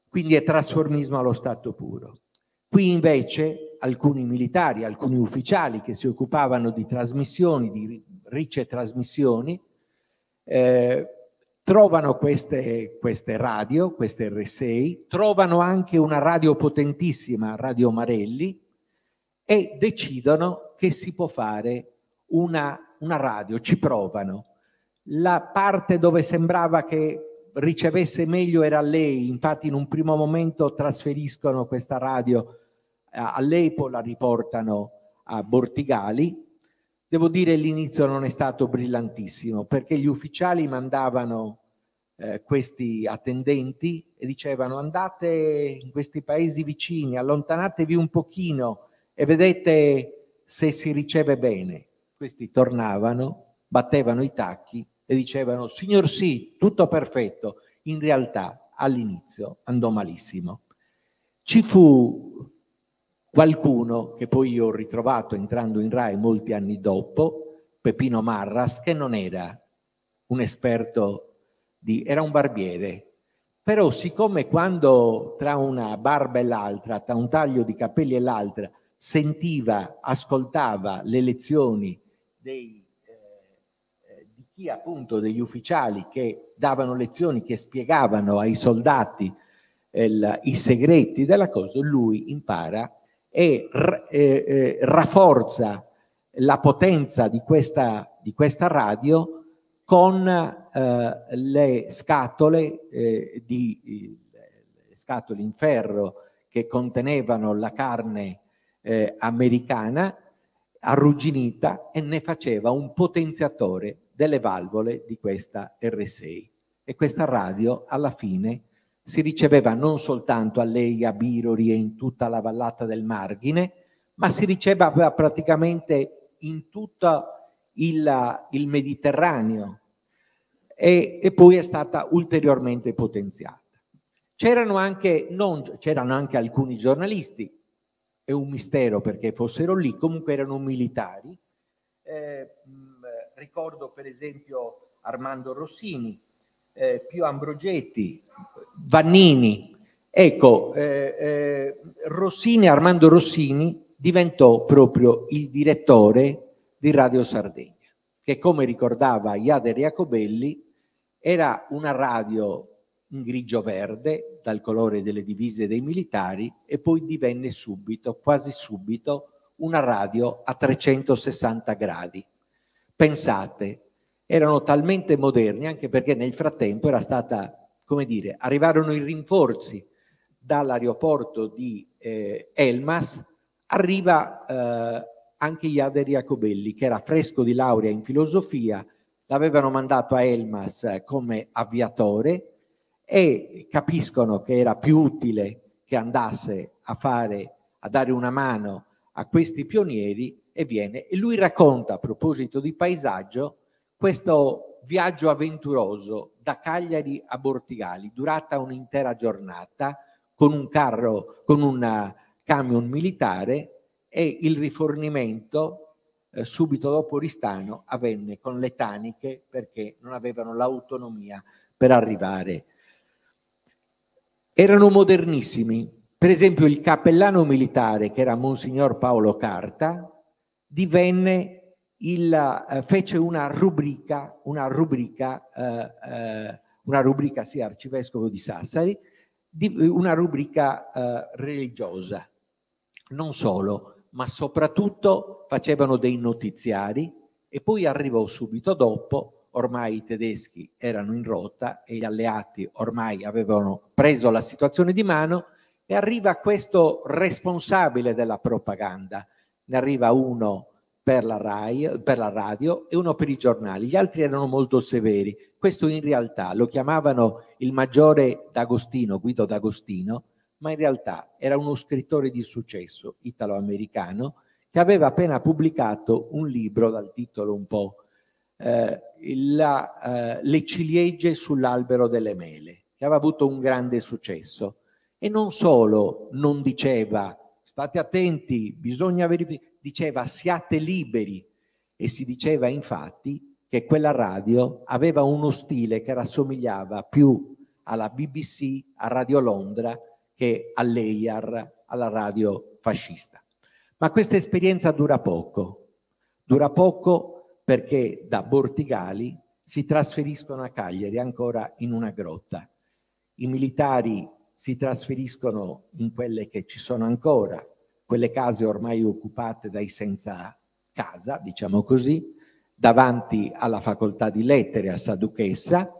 Speaker 7: Quindi è trasformismo allo stato puro. Qui invece alcuni militari, alcuni ufficiali che si occupavano di trasmissioni, di ricce trasmissioni, eh, trovano queste, queste, radio, queste R6, trovano anche una radio potentissima, Radio Marelli, e decidono che si può fare una, una radio, ci provano. La parte dove sembrava che ricevesse meglio era lei, infatti in un primo momento trasferiscono questa radio a lei, poi la riportano a Bortigali. Devo dire l'inizio non è stato brillantissimo perché gli ufficiali mandavano eh, questi attendenti e dicevano andate in questi paesi vicini, allontanatevi un pochino e vedete se si riceve bene. Questi tornavano, battevano i tacchi e dicevano signor sì, tutto perfetto. In realtà all'inizio andò malissimo. Ci fu qualcuno che poi io ho ritrovato entrando in RAI molti anni dopo, Pepino Marras, che non era un esperto di... era un barbiere, però siccome quando tra una barba e l'altra, tra un taglio di capelli e l'altra, sentiva, ascoltava le lezioni dei, chi appunto degli ufficiali che davano lezioni, che spiegavano ai soldati il, i segreti della cosa, lui impara e eh, eh, rafforza la potenza di questa, di questa radio con eh, le scatole eh, di le scatole in ferro che contenevano la carne eh, americana arrugginita e ne faceva un potenziatore delle valvole di questa R6 e questa radio alla fine si riceveva non soltanto a lei, a Birori e in tutta la vallata del Margine, ma si riceveva praticamente in tutto il, il Mediterraneo e, e, poi è stata ulteriormente potenziata. C'erano anche, non, c'erano anche alcuni giornalisti è un mistero perché fossero lì, comunque erano militari. Eh, ricordo per esempio Armando Rossini, eh, Pio Ambrogetti, Vannini. Ecco, eh, eh, Rossini, Armando Rossini diventò proprio il direttore di Radio Sardegna, che come ricordava Iader Jacobelli Era una radio in grigio-verde, dal colore delle divise dei militari, e poi divenne subito, quasi subito, una radio a 360 gradi. Pensate, erano talmente moderni anche perché nel frattempo era stata, come dire, arrivarono i rinforzi dall'aeroporto di eh, Elmas, arriva eh, anche Iader Jacobelli, che era fresco di laurea in filosofia, l'avevano mandato a Elmas eh, come avviatore e capiscono che era più utile che andasse a fare, a dare una mano a questi pionieri e viene e lui racconta a proposito di paesaggio questo viaggio avventuroso da Cagliari a Bortigali, durata un'intera giornata con un carro, con un camion militare e il rifornimento eh, subito dopo Oristano avvenne con le taniche perché non avevano l'autonomia per arrivare. Erano modernissimi. Per esempio il cappellano militare, che era Monsignor Paolo Carta, divenne il, eh, fece una rubrica, una rubrica, eh, eh, una rubrica, sì, arcivescovo di Sassari, di, una rubrica eh, religiosa. Non solo, ma soprattutto facevano dei notiziari e poi arrivò subito dopo, ormai i tedeschi erano in rotta e gli alleati ormai avevano preso la situazione di mano e arriva questo responsabile della propaganda, ne arriva uno per la, RAI, per la radio e uno per i giornali. Gli altri erano molto severi. Questo in realtà lo chiamavano il maggiore D'Agostino, Guido D'Agostino, ma in realtà era uno scrittore di successo italo-americano che aveva appena pubblicato un libro dal titolo un po' eh, la, eh, Le ciliegie sull'albero delle mele, che aveva avuto un grande successo. E non solo non diceva state attenti, bisogna verificare, diceva siate liberi e si diceva infatti che quella radio aveva uno stile che rassomigliava più alla BBC, a Radio Londra, che all'EIAR, alla radio fascista. Ma questa esperienza dura poco. Dura poco perché da Bortigali si trasferiscono a Cagliari ancora in una grotta. I militari si trasferiscono in quelle che ci sono ancora, quelle case ormai occupate dai senza casa, diciamo così, davanti alla facoltà di lettere a Saduchessa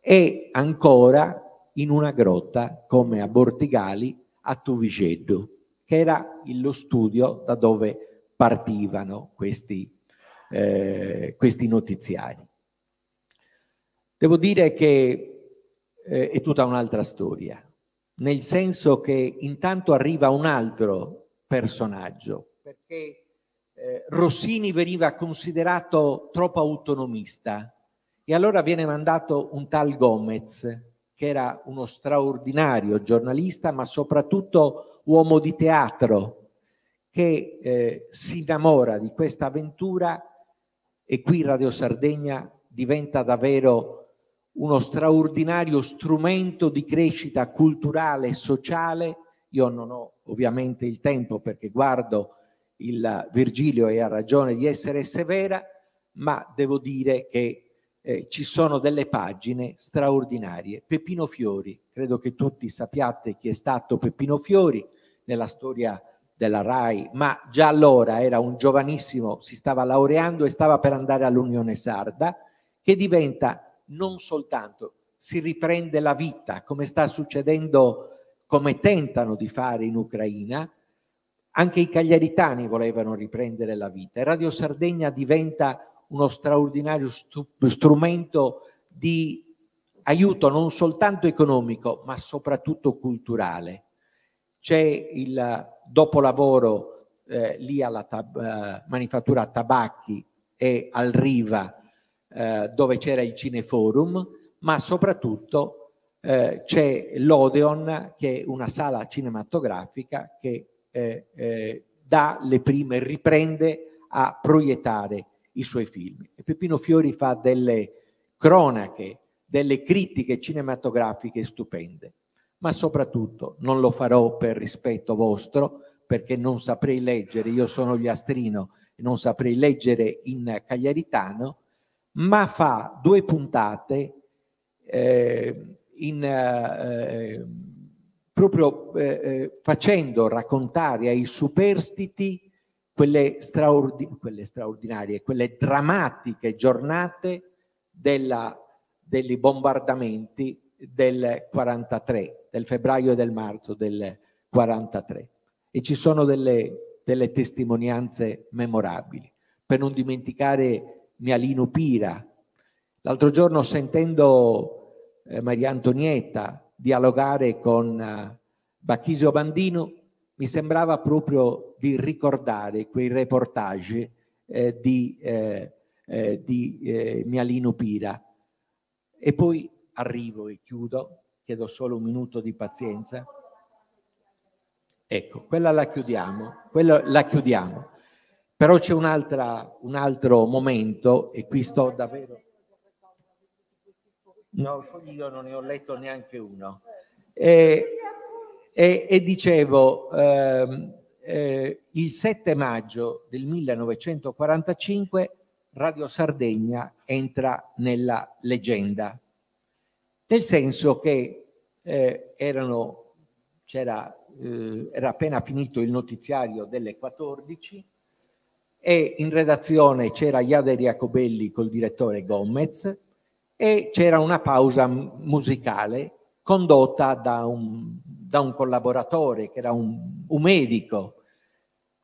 Speaker 7: e ancora in una grotta come a Bortigali a Tuvigeddu, che era lo studio da dove partivano questi, eh, questi notiziari. Devo dire che eh, è tutta un'altra storia, nel senso che intanto arriva un altro personaggio, perché eh, Rossini veniva considerato troppo autonomista e allora viene mandato un tal Gomez, che era uno straordinario giornalista, ma soprattutto uomo di teatro, che eh, si innamora di questa avventura e qui Radio Sardegna diventa davvero uno straordinario strumento di crescita culturale e sociale io non ho ovviamente il tempo perché guardo il Virgilio e ha ragione di essere severa, ma devo dire che eh, ci sono delle pagine straordinarie. Peppino Fiori, credo che tutti sappiate chi è stato Peppino Fiori nella storia della RAI, ma già allora era un giovanissimo, si stava laureando e stava per andare all'Unione Sarda, che diventa non soltanto, si riprende la vita, come sta succedendo come tentano di fare in Ucraina, anche i cagliaritani volevano riprendere la vita e Radio Sardegna diventa uno straordinario strumento di aiuto non soltanto economico ma soprattutto culturale. C'è il dopolavoro eh, lì alla tab- eh, manifattura Tabacchi e al Riva eh, dove c'era il Cineforum, ma soprattutto eh, c'è l'Odeon che è una sala cinematografica che eh, eh, dà le prime, riprende a proiettare i suoi film. E Peppino Fiori fa delle cronache, delle critiche cinematografiche stupende, ma soprattutto non lo farò per rispetto vostro, perché non saprei leggere, io sono gli Astrino non saprei leggere in cagliaritano, ma fa due puntate eh, in, eh, proprio eh, eh, facendo raccontare ai superstiti quelle, straordin- quelle, straordinarie, quelle drammatiche giornate della, degli bombardamenti del 43, del febbraio e del marzo del 43. E ci sono delle, delle testimonianze memorabili. Per non dimenticare Mialino Pira. L'altro giorno sentendo eh, Maria Antonietta dialogare con uh, Bacchisio Bandino, mi sembrava proprio di ricordare quei reportage eh, di, eh, eh, di eh, Mialino Pira. E poi arrivo e chiudo, chiedo solo un minuto di pazienza. Ecco, quella la chiudiamo, quella la chiudiamo. Però c'è un, un altro momento, e qui sto davvero... No, io non ne ho letto neanche uno. E, e, e dicevo, ehm, eh, il 7 maggio del 1945 Radio Sardegna entra nella leggenda, nel senso che eh, erano, c'era, eh, era appena finito il notiziario delle 14 e in redazione c'era Iader Jacobelli col direttore Gomez e c'era una pausa musicale condotta da un, da un collaboratore che era un, un, medico.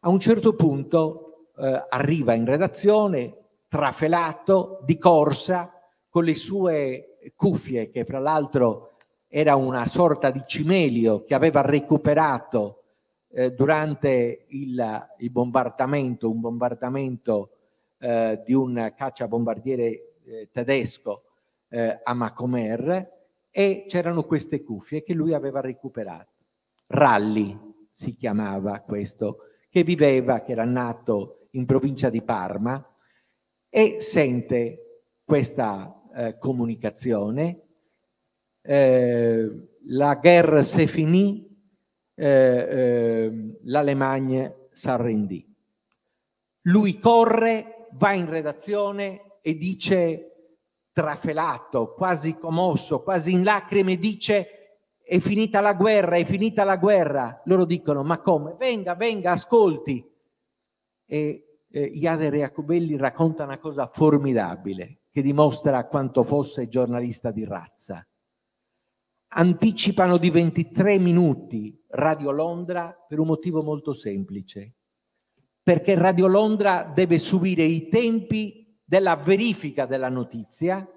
Speaker 7: A un certo punto eh, arriva in redazione trafelato di corsa con le sue cuffie che fra l'altro era una sorta di cimelio che aveva recuperato eh, durante il, il, bombardamento, un bombardamento eh, di un cacciabombardiere eh, tedesco eh, a Macomer e c'erano queste cuffie che lui aveva recuperato. Ralli si chiamava questo, che viveva, che era nato in provincia di Parma e sente questa eh, comunicazione. La guerre c'est finie, eh, eh, l'Allemagne s'arrendì. Lui corre, va in redazione e dice trafelato, quasi commosso, quasi in lacrime, dice è finita la guerra, è finita la guerra. Loro dicono ma come? Venga, venga, ascolti. E eh, Iader Jacobelli racconta una cosa formidabile che dimostra quanto fosse giornalista di razza. Anticipano di 23 minuti Radio Londra per un motivo molto semplice, perché Radio Londra deve subire i tempi della verifica della notizia,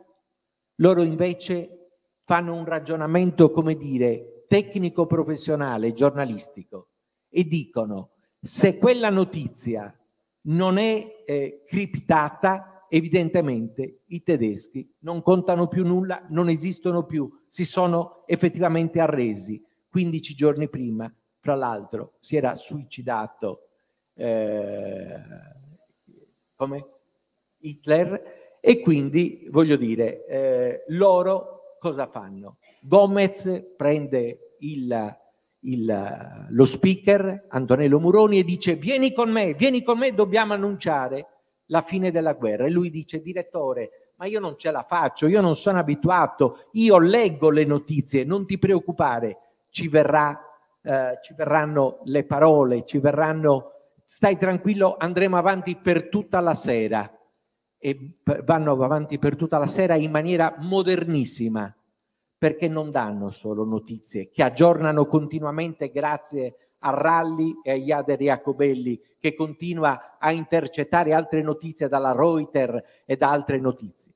Speaker 7: loro invece fanno un ragionamento, come dire, tecnico professionale, giornalistico e dicono se quella notizia non è eh, criptata, evidentemente i tedeschi non contano più nulla, non esistono più, si sono effettivamente arresi. 15 giorni prima, fra l'altro, si era suicidato eh, come? Hitler e quindi voglio dire eh, loro cosa fanno? Gomez prende il, il, lo speaker Antonello Muroni e dice vieni con me, vieni con me, dobbiamo annunciare la fine della guerra. E lui dice direttore ma io non ce la faccio, io non sono abituato, io leggo le notizie, non ti preoccupare, ci, verrà, eh, ci verranno le parole, ci verranno, stai tranquillo, andremo avanti per tutta la sera. E vanno avanti per tutta la sera in maniera modernissima, perché non danno solo notizie, che aggiornano continuamente grazie a Ralli e a Iader Jacobelli, che continua a intercettare altre notizie dalla Reuters e da altre notizie,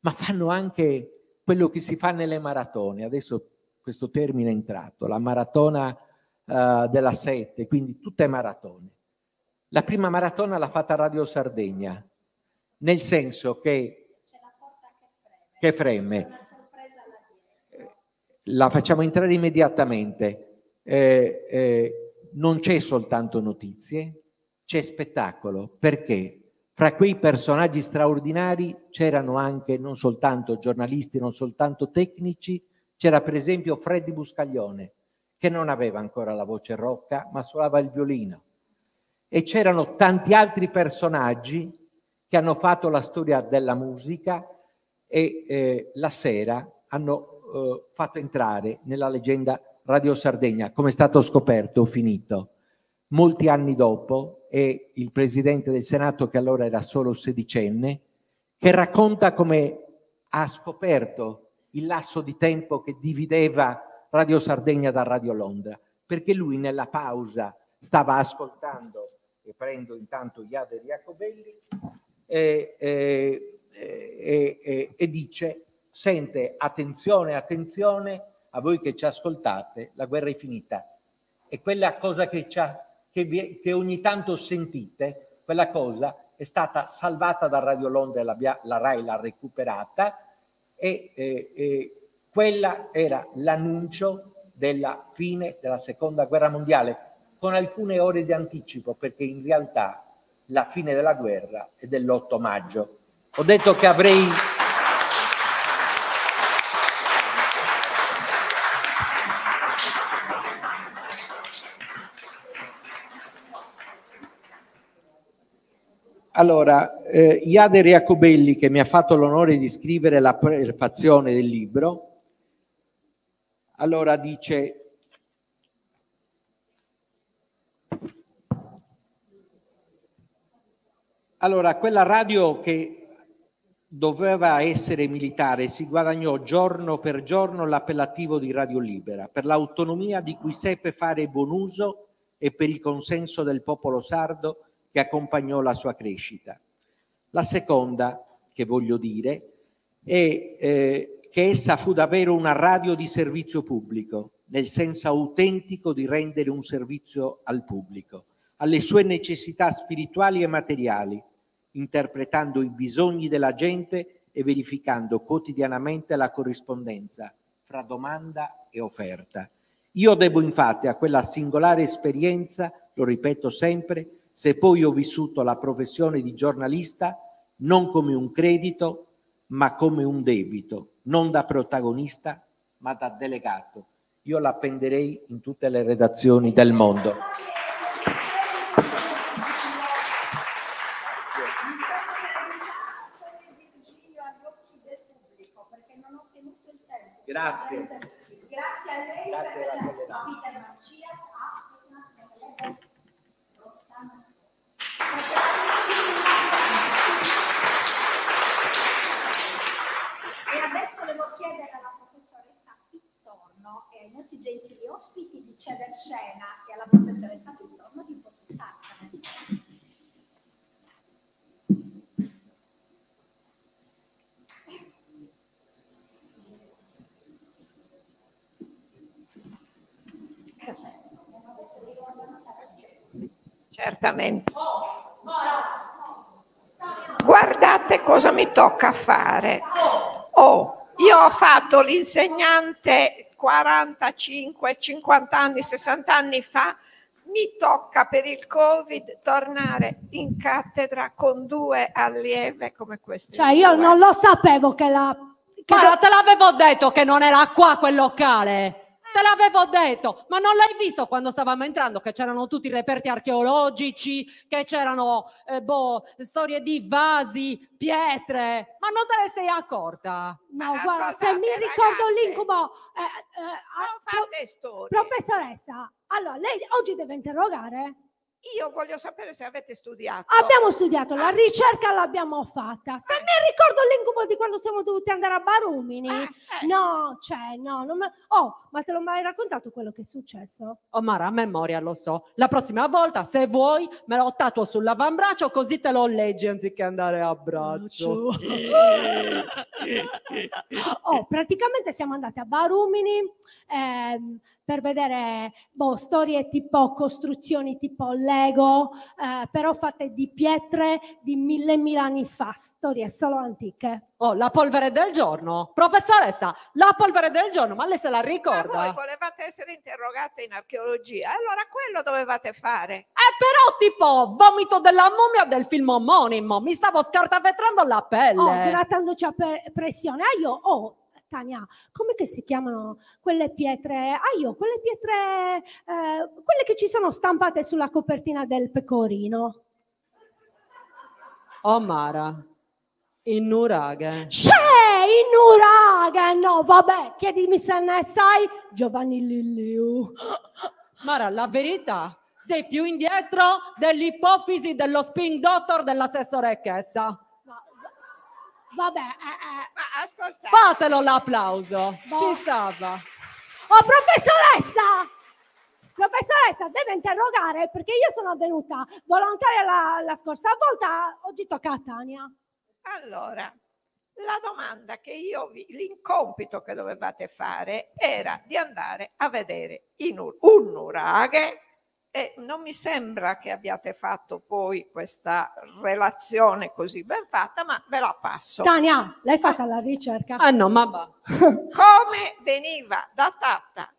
Speaker 7: ma fanno anche quello che si fa nelle maratone. Adesso questo termine è entrato, la maratona uh, della sette, quindi tutte maratone. La prima maratona l'ha fatta Radio Sardegna, nel senso che, che freme. La facciamo entrare immediatamente. Eh, eh, non c'è soltanto notizie, c'è spettacolo. Perché? Fra quei personaggi straordinari c'erano anche non soltanto giornalisti, non soltanto tecnici, c'era per esempio Freddy Buscaglione, che non aveva ancora la voce rocca, ma suonava il violino. E c'erano tanti altri personaggi che hanno fatto la storia della musica e eh, la sera hanno eh, fatto entrare nella leggenda Radio Sardegna, come è stato scoperto, ho finito, molti anni dopo, è il presidente del Senato, che allora era solo sedicenne, che racconta come ha scoperto il lasso di tempo che divideva Radio Sardegna da Radio Londra, perché lui nella pausa stava ascoltando, e prendo intanto Iader Iacobelli, e, e, e, e dice, sente, attenzione, attenzione, a voi che ci ascoltate, la guerra è finita. E quella cosa che, che, vi, che ogni tanto sentite, quella cosa è stata salvata da Radio Londra e la, la RAI l'ha recuperata e, e, e quella era l'annuncio della fine della seconda guerra mondiale con alcune ore di anticipo perché in realtà la fine della guerra è dell'8 maggio. Ho detto che avrei Allora, eh, Iader Iacobelli, che mi ha fatto l'onore di scrivere la prefazione del libro, allora dice Allora, quella radio che doveva essere militare si guadagnò giorno per giorno l'appellativo di Radio Libera per l'autonomia di cui seppe fare buon uso e per il consenso del popolo sardo che accompagnò la sua crescita. La seconda che voglio dire è eh, che essa fu davvero una radio di servizio pubblico, nel senso autentico di rendere un servizio al pubblico, alle sue necessità spirituali e materiali, interpretando i bisogni della gente e verificando quotidianamente la corrispondenza fra domanda e offerta. Io devo infatti a quella singolare esperienza, lo ripeto sempre, se poi ho vissuto la professione di giornalista non come un credito, ma come un debito, non da protagonista, ma da delegato. Io l'appenderei in tutte le redazioni del mondo. Grazie. Grazie a lei Grazie
Speaker 3: devo chiedere alla professoressa Pizzorno e ai nostri gentili ospiti di cedere scena e alla professoressa Pizzorno di possessarsene.
Speaker 9: Certamente. Guardate cosa mi tocca fare. Oh, io ho fatto l'insegnante 45, 50 anni, 60 anni fa. Mi tocca per il Covid tornare in cattedra con due allieve come queste.
Speaker 1: Cioè, io non lo sapevo che la.
Speaker 2: Che Ma te l'avevo detto che non era qua quel locale. Te l'avevo detto, ma non l'hai visto quando stavamo entrando che c'erano tutti i reperti archeologici, che c'erano eh, boh, storie di vasi, pietre, ma non te ne sei accorta?
Speaker 1: No, ma guarda, se mi ricordo ragazze, l'incubo... Eh,
Speaker 9: eh, non fate storie.
Speaker 1: Professoressa, allora lei oggi deve interrogare?
Speaker 9: Io voglio sapere se avete studiato.
Speaker 1: Abbiamo studiato, la ricerca l'abbiamo fatta. Se eh. mi ricordo l'incubo di quando siamo dovuti andare a Barumini. Eh, eh. No, cioè, no. Me... Oh, ma te l'ho mai raccontato quello che è successo?
Speaker 2: Oh, Mara, a memoria lo so. La prossima volta, se vuoi, me lo tatuo sull'avambraccio così te lo leggi anziché andare a braccio.
Speaker 1: oh, praticamente siamo andati a Barumini. Ehm, per vedere boh, storie tipo costruzioni tipo Lego, eh, però fatte di pietre di mille mille anni fa, storie solo antiche.
Speaker 2: Oh, la polvere del giorno? Professoressa, la polvere del giorno, ma lei se la ricorda?
Speaker 9: Ma voi volevate essere interrogate in archeologia, allora quello dovevate fare.
Speaker 2: Eh, però tipo vomito della mummia del film omonimo, mi stavo scartavetrando la pelle.
Speaker 1: Oh, grattandoci a pressione. Ah, io ho oh, Tania, come che si chiamano quelle pietre? Ah, io, quelle pietre, eh, quelle che ci sono stampate sulla copertina del pecorino.
Speaker 2: Oh Mara, in nuraghe.
Speaker 1: C'è, in Nuraghe, no, vabbè, chiedimi se ne sai, Giovanni Lilliu.
Speaker 2: Mara, la verità, sei più indietro dell'ipofisi dello spin doctor dell'assessoressa.
Speaker 1: Vabbè, eh, eh.
Speaker 9: Ma ascoltate,
Speaker 2: Fatelo l'applauso,
Speaker 1: Boh.
Speaker 2: ci stava.
Speaker 1: Oh, professoressa! Professoressa, deve interrogare perché io sono venuta volontaria la, la scorsa volta, oggi tocca a Tania.
Speaker 9: allora, la domanda che io vi, l'incompito che dovevate fare era di andare a vedere in un, un nuraghe e non mi sembra che abbiate fatto poi questa relazione così ben fatta, ma ve la passo.
Speaker 1: Tania, l'hai fatta la ricerca?
Speaker 2: Ah no, ma va.
Speaker 9: come veniva datata,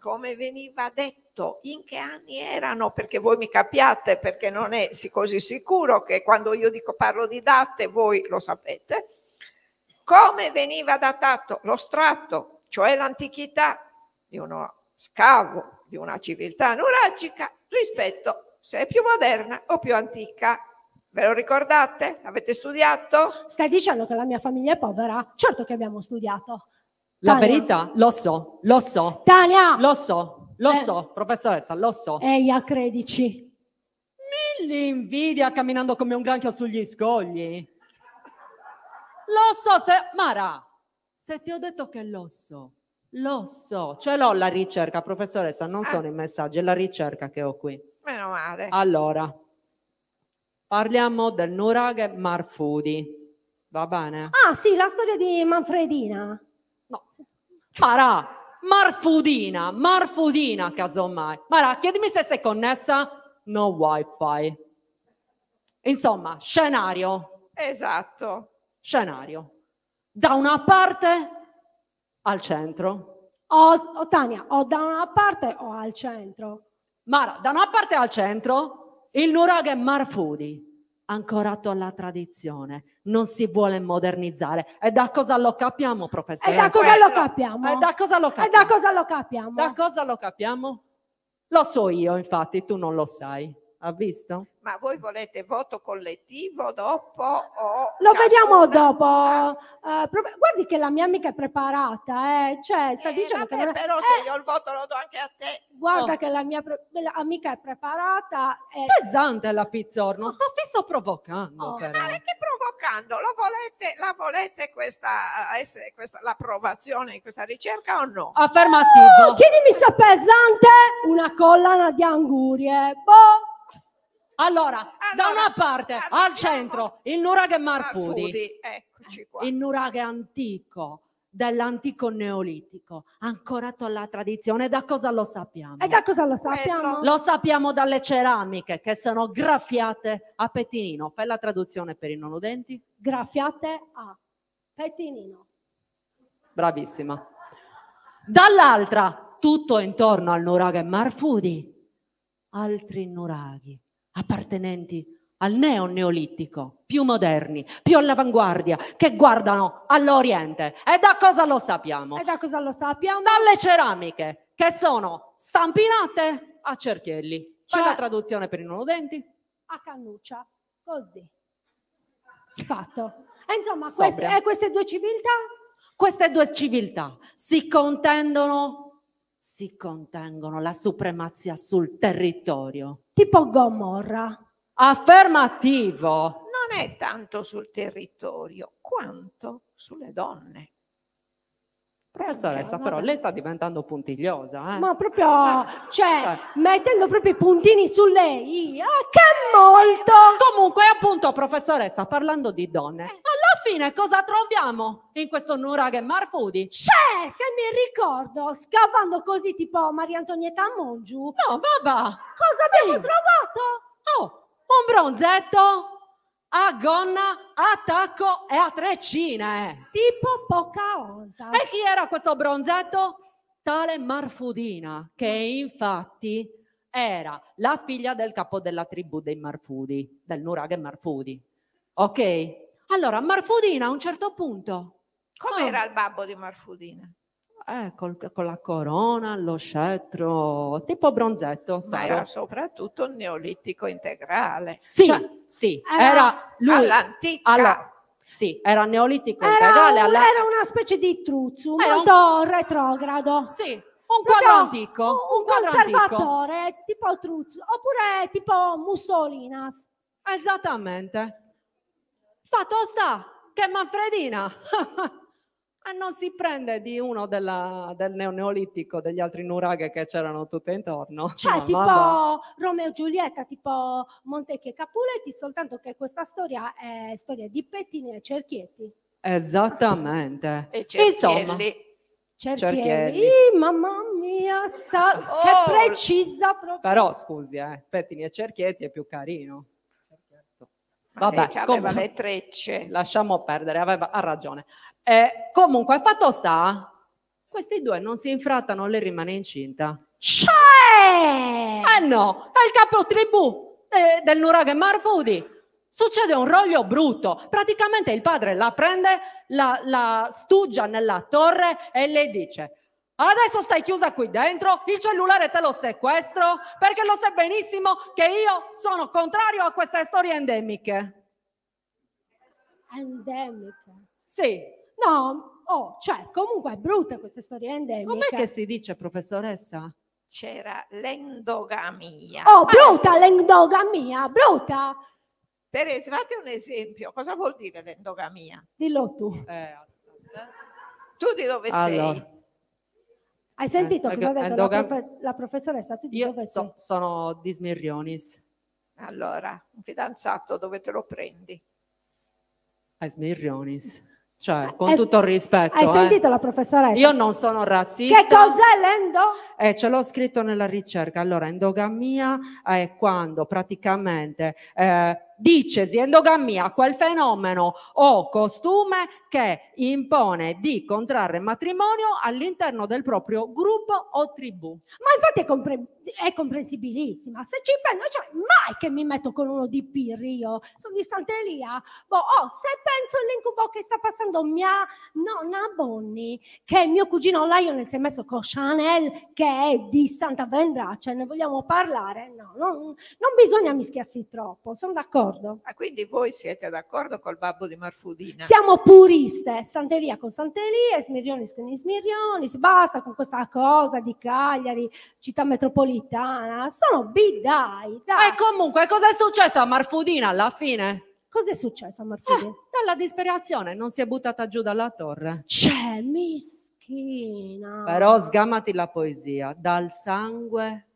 Speaker 9: come veniva detto, in che anni erano, perché voi mi capiate, perché non è sì così sicuro che quando io dico parlo di date voi lo sapete, come veniva datato lo strato, cioè l'antichità di uno scavo di una civiltà nuragica rispetto se è più moderna o più antica. Ve lo ricordate? Avete studiato?
Speaker 1: Stai dicendo che la mia famiglia è povera? Certo che abbiamo studiato.
Speaker 2: La
Speaker 1: Tania.
Speaker 2: verità, lo so, lo so,
Speaker 1: Tania,
Speaker 2: lo so, lo
Speaker 1: Eh.
Speaker 2: so, professoressa, lo so.
Speaker 1: ehi a 13.
Speaker 2: L'invidia camminando come un granchio sugli scogli. Lo so se... Mara, se ti ho detto che lo so, lo so. Ce l'ho la ricerca, professoressa, non sono i messaggi, è la ricerca che ho qui.
Speaker 9: Meno male.
Speaker 2: Allora, parliamo del nuraghe Marfudi. Va bene?
Speaker 1: Ah sì, la storia di Manfredina.
Speaker 2: No. Mara, Marfudina, Marfudina, casomai. Mara, chiedimi se sei connessa. No wifi. Insomma, scenario,
Speaker 9: Esatto.
Speaker 2: scenario. Da una parte al centro.
Speaker 1: O, o Tania, o da una parte o al centro.
Speaker 2: Mara, da una parte al centro, il nuraghe Marfudi, ancorato alla tradizione, non si vuole modernizzare. E da cosa lo capiamo,
Speaker 1: E
Speaker 2: professoressa?
Speaker 1: da cosa lo capiamo?
Speaker 2: E da cosa lo
Speaker 1: E
Speaker 2: capiamo?
Speaker 1: da cosa lo capiamo?
Speaker 2: Da cosa lo capiamo? Lo so io, infatti, tu non lo sai. Ha visto?
Speaker 9: Ma voi volete voto collettivo dopo o
Speaker 1: Lo vediamo
Speaker 9: ciascuna?
Speaker 1: dopo.
Speaker 9: Ah,
Speaker 1: Eh, pro- guardi che la mia amica è preparata, eh. Cioè, sta
Speaker 9: eh,
Speaker 1: dicendo che
Speaker 9: vabbè,
Speaker 1: non è-
Speaker 9: però
Speaker 1: Eh,
Speaker 9: se io il voto lo do anche a te.
Speaker 1: guarda
Speaker 2: Oh.
Speaker 1: che la mia pre- amica è preparata. E...
Speaker 2: Pesante la pizzorno, sta fisso provocando
Speaker 1: Oh.
Speaker 2: però.
Speaker 9: Ma che provocando? Lo volete, la volete questa, essere questa, l'approvazione di questa ricerca o no?
Speaker 2: Affermativo.
Speaker 1: Oh, chiedimi se è pesante una collana di angurie. Boh.
Speaker 2: Allora, da
Speaker 9: Allora,
Speaker 2: una parte,
Speaker 9: andiamo-
Speaker 2: al centro, il nuraghe Marfudi,
Speaker 9: Marfudi, eccoci qua.
Speaker 2: il nuraghe antico, dell'antico neolitico, ancorato alla tradizione. Da cosa lo sappiamo?
Speaker 1: E da cosa lo sappiamo?
Speaker 2: Lo sappiamo dalle ceramiche che sono graffiate a pettinino. Fai la traduzione per i non udenti?
Speaker 1: Graffiate a pettinino.
Speaker 2: Bravissima. Dall'altra, tutto intorno al nuraghe Marfudi, altri nuraghi appartenenti al neo-neolitico, più moderni, più all'avanguardia, che guardano all'Oriente. E da cosa lo sappiamo?
Speaker 1: E da cosa lo sappiamo?
Speaker 2: Dalle ceramiche, che sono stampinate a cerchielli.
Speaker 1: Cioè-
Speaker 2: la traduzione per i non udenti?
Speaker 1: A cannuccia. Così. Fatto. E insomma, queste, e queste due civiltà
Speaker 2: Queste due civiltà si contendono, si contengono la supremazia sul territorio.
Speaker 1: tipo Gomorra.
Speaker 2: Affermativo.
Speaker 9: Non è tanto sul territorio quanto sulle donne.
Speaker 2: Professoressa, però lei sta diventando puntigliosa. Eh?
Speaker 1: Ma proprio, cioè,
Speaker 2: cioè-
Speaker 1: mettendo proprio i puntini su lei. Ah, che molto!
Speaker 2: Comunque, appunto, professoressa, parlando di donne, alla fine cosa troviamo in questo nuraghe Marfudi?
Speaker 1: C'è, se mi ricordo, scavando così tipo Maria Antonietta Mongiu,
Speaker 2: No, vabbè.
Speaker 1: cosa
Speaker 2: Sì.
Speaker 1: abbiamo trovato?
Speaker 2: Oh, un bronzetto a gonna, a tacco e a treccine.
Speaker 1: Tipo Pocahontas.
Speaker 2: E chi era questo bronzetto? Tale Marfudina, che infatti era la figlia del capo della tribù dei Marfudi, del Nuraghe Marfudi. Ok? Allora, Marfudina a un certo punto,
Speaker 9: Com'era il babbo di Marfudina?
Speaker 2: eh, col- con la corona, lo scettro, tipo bronzetto,
Speaker 9: Ma era soprattutto un neolitico integrale.
Speaker 2: Sì,
Speaker 1: Cioè,
Speaker 2: sì,
Speaker 1: era
Speaker 2: era lui.
Speaker 9: All'antica.
Speaker 2: Allora, Sì, era neolitico
Speaker 1: Era,
Speaker 2: imperiale.
Speaker 1: un-
Speaker 2: alla-
Speaker 1: era una specie di truzzo,
Speaker 2: Era un-
Speaker 1: molto retrogrado.
Speaker 2: Sì, un
Speaker 1: Proprio
Speaker 2: quadro antico.
Speaker 1: Un,
Speaker 2: Un,
Speaker 1: un
Speaker 2: quadro antico.
Speaker 1: conservatore, tipo truzzo, oppure tipo Mussolinas.
Speaker 2: Esattamente. Fatto sta che Manfredina eh, non si prende di uno della- del neo- neolitico, degli altri nuraghe che c'erano tutte intorno.
Speaker 1: Cioè,
Speaker 2: Ma
Speaker 1: tipo
Speaker 2: vabbè.
Speaker 1: Romeo e Giulietta, tipo Montecchi e Capuletti, soltanto che questa storia è storia di pettini e cerchietti.
Speaker 2: Esattamente.
Speaker 9: E
Speaker 2: Insomma,
Speaker 9: Cerchielli.
Speaker 1: Cerchielli,
Speaker 2: Cerchielli.
Speaker 1: Ih, mamma mia, sa-
Speaker 9: Oh!
Speaker 1: che precisa proprio.
Speaker 2: però scusi, eh, pettini e cerchietti è più carino. Vabbè,
Speaker 9: c'aveva
Speaker 2: comunque-
Speaker 9: le trecce.
Speaker 2: lasciamo perdere, aveva, ha ragione. Eh, comunque, fatto sta, questi due non si infrattano, lei rimane incinta.
Speaker 1: Cioè!
Speaker 2: Eh no, è il capo tribù eh, del Nuraghe Marfudi. Succede un roglio brutto. Praticamente il padre la prende, la, la stugia nella torre e le dice Adesso stai chiusa qui dentro, il cellulare te lo sequestro perché lo sai benissimo che io sono contrario a queste storie endemiche.
Speaker 1: Endemica.
Speaker 2: Sì,
Speaker 1: No, oh, cioè, comunque è brutta questa storia endemica.
Speaker 2: com'è che si dice, professoressa?
Speaker 9: C'era l'endogamia.
Speaker 1: Oh, brutta l'endogamia, brutta!
Speaker 9: Per es- fate un esempio, cosa vuol dire l'endogamia?
Speaker 1: Dillo tu.
Speaker 2: Eh, aspetta.
Speaker 9: Tu di dove
Speaker 2: Allora.
Speaker 9: sei?
Speaker 1: Hai sentito
Speaker 2: Eh,
Speaker 1: cosa ha detto la, profe- la professoressa? Tu di
Speaker 2: Io
Speaker 1: dove
Speaker 2: so- sono di Smirrionis.
Speaker 9: Allora, un fidanzato dove te lo prendi?
Speaker 2: A Smirrionis. Cioè, con
Speaker 1: Eh,
Speaker 2: tutto il rispetto.
Speaker 1: Hai
Speaker 2: eh.
Speaker 1: sentito la professoressa?
Speaker 2: Io non sono razzista.
Speaker 1: Che cos'è l'endo?
Speaker 2: Eh, ce l'ho scritto nella ricerca. Allora, endogamia è quando praticamente eh, dicesi endogamia, quel fenomeno o costume che impone di contrarre matrimonio all'interno del proprio gruppo o tribù.
Speaker 1: Ma infatti è, compre- è comprensibilissima. Se ci penso, cioè, mai che mi metto con uno di Pirri io, sono di Sant'Elia. Boh, oh, se penso all'incubo che sta passando mia nonna Bonnie, che mio cugino Lion si è messo con Chanel, che è di Santa Vendra, ce ne vogliamo parlare? No, non, non bisogna mischiarsi troppo, sono d'accordo.
Speaker 9: Ah, quindi voi siete d'accordo col babbo di Marfudina?
Speaker 1: Siamo puriste, Sant'Elia con Sant'Elia, Smirionis con Smirionis, basta con questa cosa di Cagliari, città metropolitana, sono bidai, dai.
Speaker 2: E comunque, cosa è successo a Marfudina alla fine?
Speaker 1: Cos'è successo a Marfini?
Speaker 2: Dalla disperazione, non si è buttata giù dalla torre.
Speaker 1: C'è, mischina.
Speaker 2: Però sgamati la poesia. Dal sangue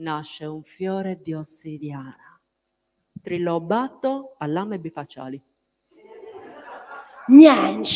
Speaker 2: nasce un fiore di ossidiana, trilobato a lame bifacciali.
Speaker 1: Niente.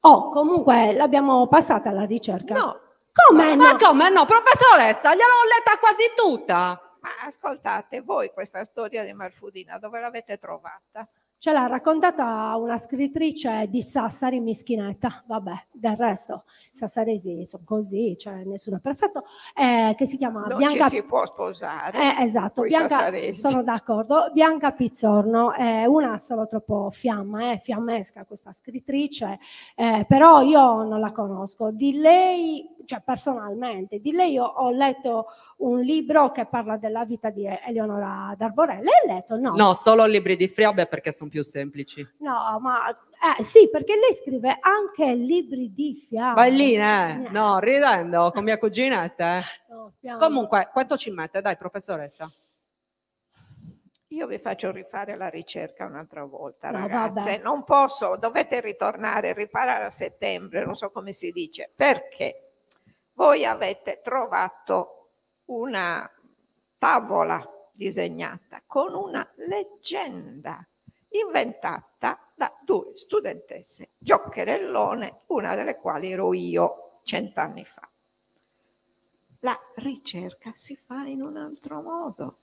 Speaker 1: Oh, comunque l'abbiamo passata la ricerca.
Speaker 9: No,
Speaker 1: Come no?
Speaker 2: Ma come no, professoressa? Gliel'ho letta quasi tutta.
Speaker 9: ma ascoltate, voi questa storia di Marfudina dove l'avete trovata?
Speaker 1: Ce l'ha raccontata una scrittrice di Sassari Mischinetta, vabbè, del resto sassaresi sono così, cioè nessuno è perfetto, eh, che si chiama
Speaker 9: Non
Speaker 1: Bianca...
Speaker 9: ci si può sposare.
Speaker 1: Eh, esatto, Bianca, sono d'accordo. Bianca Pizzorno è una solo troppo fiamma, è fiammesca questa scrittrice, eh, però io non la conosco. Di lei, cioè personalmente, di lei ho letto un libro che parla della vita di Eleonora D'Arborelli. L'hai letto? No.
Speaker 2: No, solo libri di Friabe perché sono più semplici.
Speaker 1: No, ma eh, sì, perché lei scrive anche libri di fiamme.
Speaker 2: Balline,
Speaker 1: Eh.
Speaker 2: No, ridendo con mia cuginetta. eh.
Speaker 1: No.
Speaker 2: Comunque, quanto ci mette? Dai, professoressa.
Speaker 9: Io vi faccio rifare la ricerca un'altra volta,
Speaker 1: No,
Speaker 9: ragazze.
Speaker 1: vabbè.
Speaker 9: Non posso, dovete ritornare, riparare a settembre, non so come si dice, perché voi avete trovato una tavola disegnata con una leggenda inventata da due studentesse, Giocherellone, una delle quali ero io cent'anni fa. La ricerca si fa in un altro modo.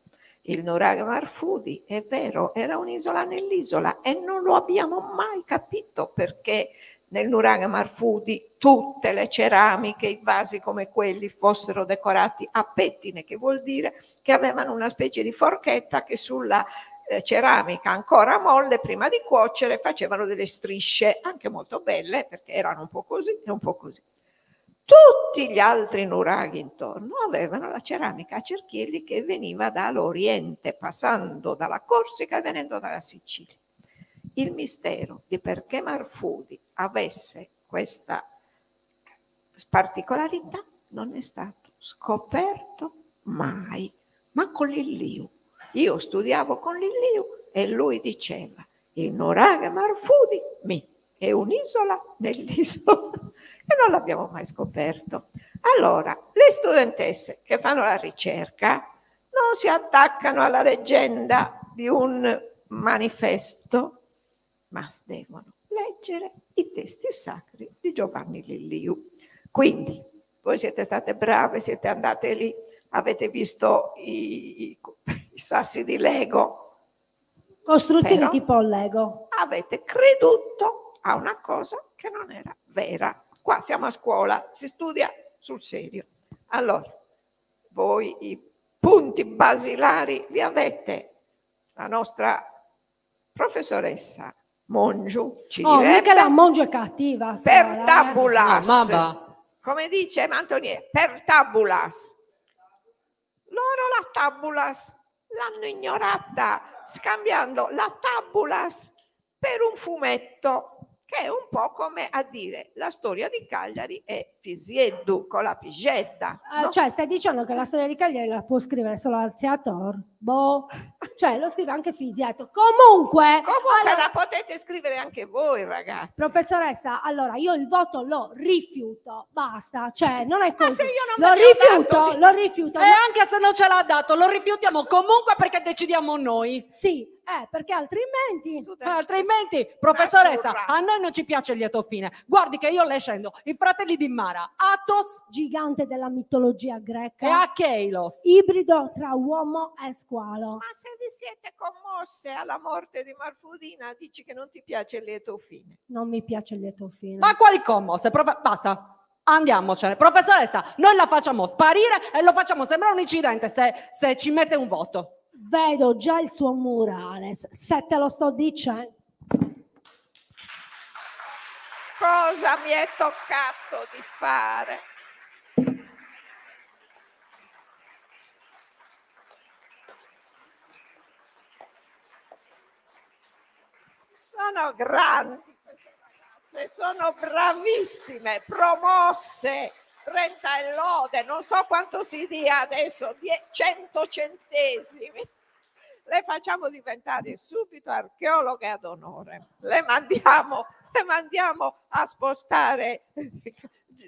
Speaker 9: Il Nuraghe Marfudi, è vero, era un'isola nell'isola e non lo abbiamo mai capito perché nel Nuraghe Marfudi tutte le ceramiche, i vasi come quelli fossero decorati a pettine, che vuol dire che avevano una specie di forchetta che sulla eh, ceramica ancora molle, prima di cuocere, facevano delle strisce anche molto belle perché erano un po' così e un po' così. Tutti gli altri nuraghi intorno avevano la ceramica a cerchielli che veniva dall'Oriente, passando dalla Corsica e venendo dalla Sicilia. Il mistero di perché Marfudi avesse questa particolarità non è stato scoperto mai, ma con Lilliu. Io studiavo con Lilliu e lui diceva il Nuraghe Marfudi mi è un'isola nell'isola e non l'abbiamo mai scoperto. Allora, le studentesse che fanno la ricerca non si attaccano alla leggenda di un manifesto, ma devono leggere i testi sacri di Giovanni Lilliu. Quindi, voi siete state brave, siete andate lì, avete visto i, i, i sassi di Lego.
Speaker 1: Costruzioni tipo Lego.
Speaker 9: Avete creduto a una cosa che non era vera. Qua siamo a scuola, si studia sul serio. Allora, voi i punti basilari li avete. La nostra professoressa Mongiu ci
Speaker 1: oh,
Speaker 9: direbbe...
Speaker 1: mica la Mongiu è cattiva.
Speaker 9: Per tabulas. Come dice Mantonier, per tabulas. Loro la tabulas l'hanno ignorata scambiando la tabulas per un fumetto che è un po' come a dire la storia di Cagliari è Fisieddu con la pigetta.
Speaker 1: Ah, no? Cioè, stai dicendo che la storia di Cagliari la può scrivere solo Alziator? Boh, cioè lo scrive anche Fisietto. Comunque,
Speaker 9: Comunque allora, la potete scrivere anche voi, ragazzi.
Speaker 1: Professoressa, allora io il voto lo rifiuto, basta. Cioè, non è così.
Speaker 9: Ma se io non
Speaker 1: lo rifiuto,
Speaker 9: di...
Speaker 1: lo rifiuto.
Speaker 2: E anche se non ce l'ha dato, lo rifiutiamo comunque perché decidiamo noi.
Speaker 1: Sì, eh, perché altrimenti...
Speaker 2: Eh, altrimenti, professoressa, a noi non ci piace il lieto fine. Guardi che io le scendo, i fratelli di Mara, Athos,
Speaker 1: gigante della mitologia greca,
Speaker 2: e Acheilos,
Speaker 1: ibrido tra uomo e squalo squalo.
Speaker 9: Ma se vi siete commosse alla morte di Marfudina, dici che non ti piace il lieto fine.
Speaker 1: Non mi piace il lieto fine.
Speaker 2: Ma quali commosse? Prof... Basta. Andiamocene. Professoressa, noi la facciamo sparire e lo facciamo sembrare un incidente se, se ci mette un voto.
Speaker 1: Vedo già il suo murales. Se te lo sto dicendo.
Speaker 9: Cosa mi è toccato di fare? sono grandi queste ragazze, sono bravissime, promosse, 30 e lode, non so quanto si dia adesso, 100 centesimi. Le facciamo diventare subito archeologhe ad onore. Le mandiamo, le mandiamo a spostare,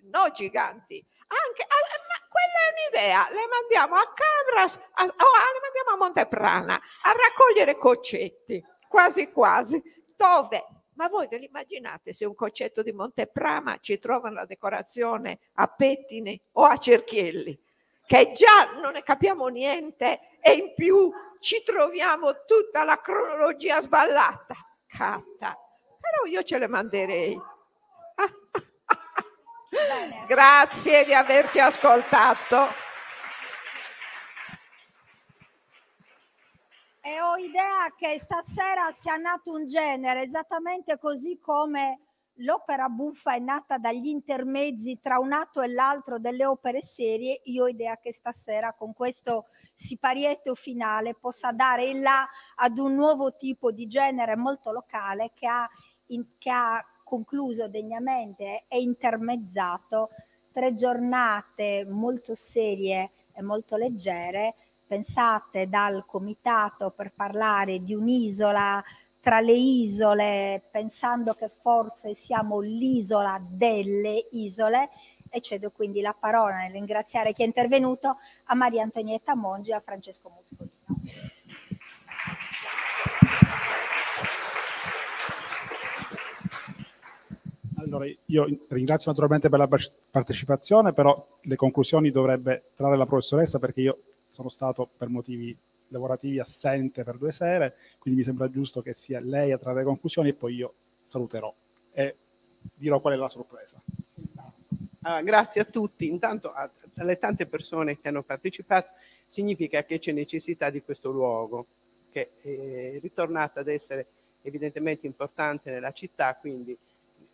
Speaker 9: no giganti, anche, ma quella è un'idea, le mandiamo a Cabras, a, oh, le mandiamo a Monteprana a raccogliere coccetti, quasi quasi dove? Ma voi ve l'immaginate se un concetto di Monteprama ci trova la decorazione a pettine o a cerchielli? Che già non ne capiamo niente e in più ci troviamo tutta la cronologia sballata. Catta. Però io ce le manderei. Grazie di averci ascoltato.
Speaker 3: E ho idea che stasera sia nato un genere, esattamente così come l'opera buffa è nata dagli intermezzi tra un atto e l'altro delle opere serie, io ho idea che stasera con questo siparietto finale possa dare il là ad un nuovo tipo di genere molto locale che ha, in, che ha concluso degnamente e intermezzato tre giornate molto serie e molto leggere pensate dal comitato per parlare di un'isola tra le isole, pensando che forse siamo l'isola delle isole, e cedo quindi la parola nel ringraziare chi è intervenuto a Maria Antonietta Mongi e a Francesco Muscolino.
Speaker 4: Allora, io ringrazio naturalmente per la partecipazione, però le conclusioni dovrebbe trarre la professoressa perché io sono stato per motivi lavorativi assente per due sere, quindi mi sembra giusto che sia lei a trarre conclusioni e poi io saluterò e dirò qual è la sorpresa.
Speaker 10: Ah, grazie a tutti, intanto alle tante persone che hanno partecipato, significa che c'è necessità di questo luogo, che è ritornato ad essere evidentemente importante nella città, quindi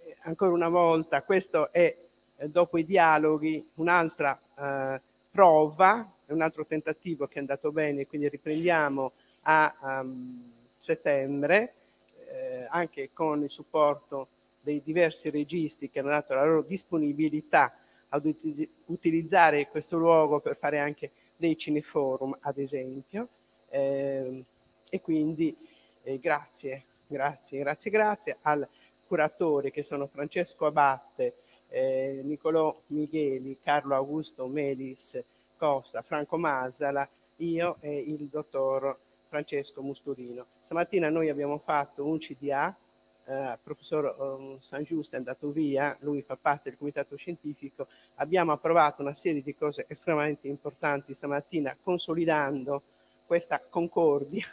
Speaker 10: eh, ancora una volta questo è, eh, dopo i dialoghi, un'altra eh, prova è un altro tentativo che è andato bene, quindi riprendiamo a um, settembre. Eh, anche con il supporto dei diversi registi che hanno dato la loro disponibilità ad utilizzare questo luogo per fare anche dei cineforum, ad esempio. Eh, e quindi eh, grazie, grazie, grazie, grazie al curatore che sono Francesco Abatte, eh, Nicolò Micheli, Carlo Augusto Melis Costa, Franco Masala, io e il dottor Francesco Musturino. Stamattina noi abbiamo fatto un CDA, eh, il professor um, San Giusto è andato via, lui fa parte del comitato scientifico, abbiamo approvato una serie di cose estremamente importanti stamattina consolidando questa concordia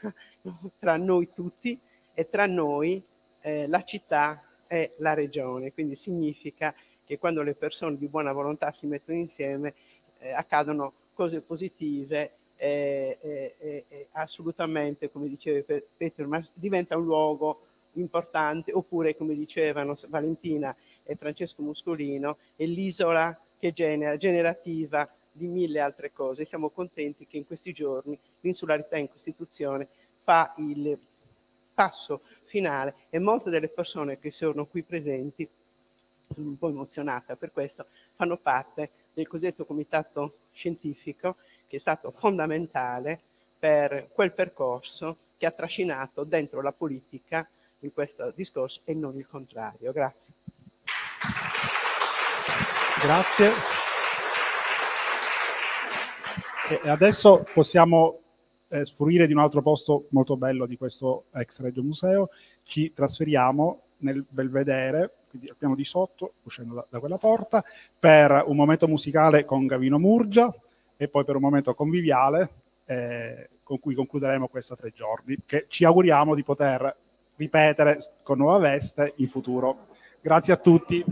Speaker 10: tra noi tutti e tra noi eh, la città e la regione. Quindi significa che quando le persone di buona volontà si mettono insieme eh, accadono cose positive e, e, e, assolutamente, come diceva Pietro, ma diventa un luogo importante, oppure come dicevano Valentina e Francesco Muscolino, è l'isola che genera, generativa di mille altre cose. Siamo contenti che in questi giorni l'insularità in Costituzione fa il passo finale e molte delle persone che sono qui presenti, sono un po' emozionata per questo, fanno parte del cosiddetto comitato scientifico che è stato fondamentale per quel percorso che ha trascinato dentro la politica in questo discorso e non il contrario. Grazie.
Speaker 4: Grazie. E adesso possiamo eh, sfruire di un altro posto molto bello di questo ex Regio Museo. Ci trasferiamo nel Belvedere, quindi al piano di sotto, uscendo da, da, quella porta, per un momento musicale con Gavino Murgia e poi per un momento conviviale eh, con cui concluderemo questi tre giorni, che ci auguriamo di poter ripetere con nuova veste in futuro. Grazie a tutti.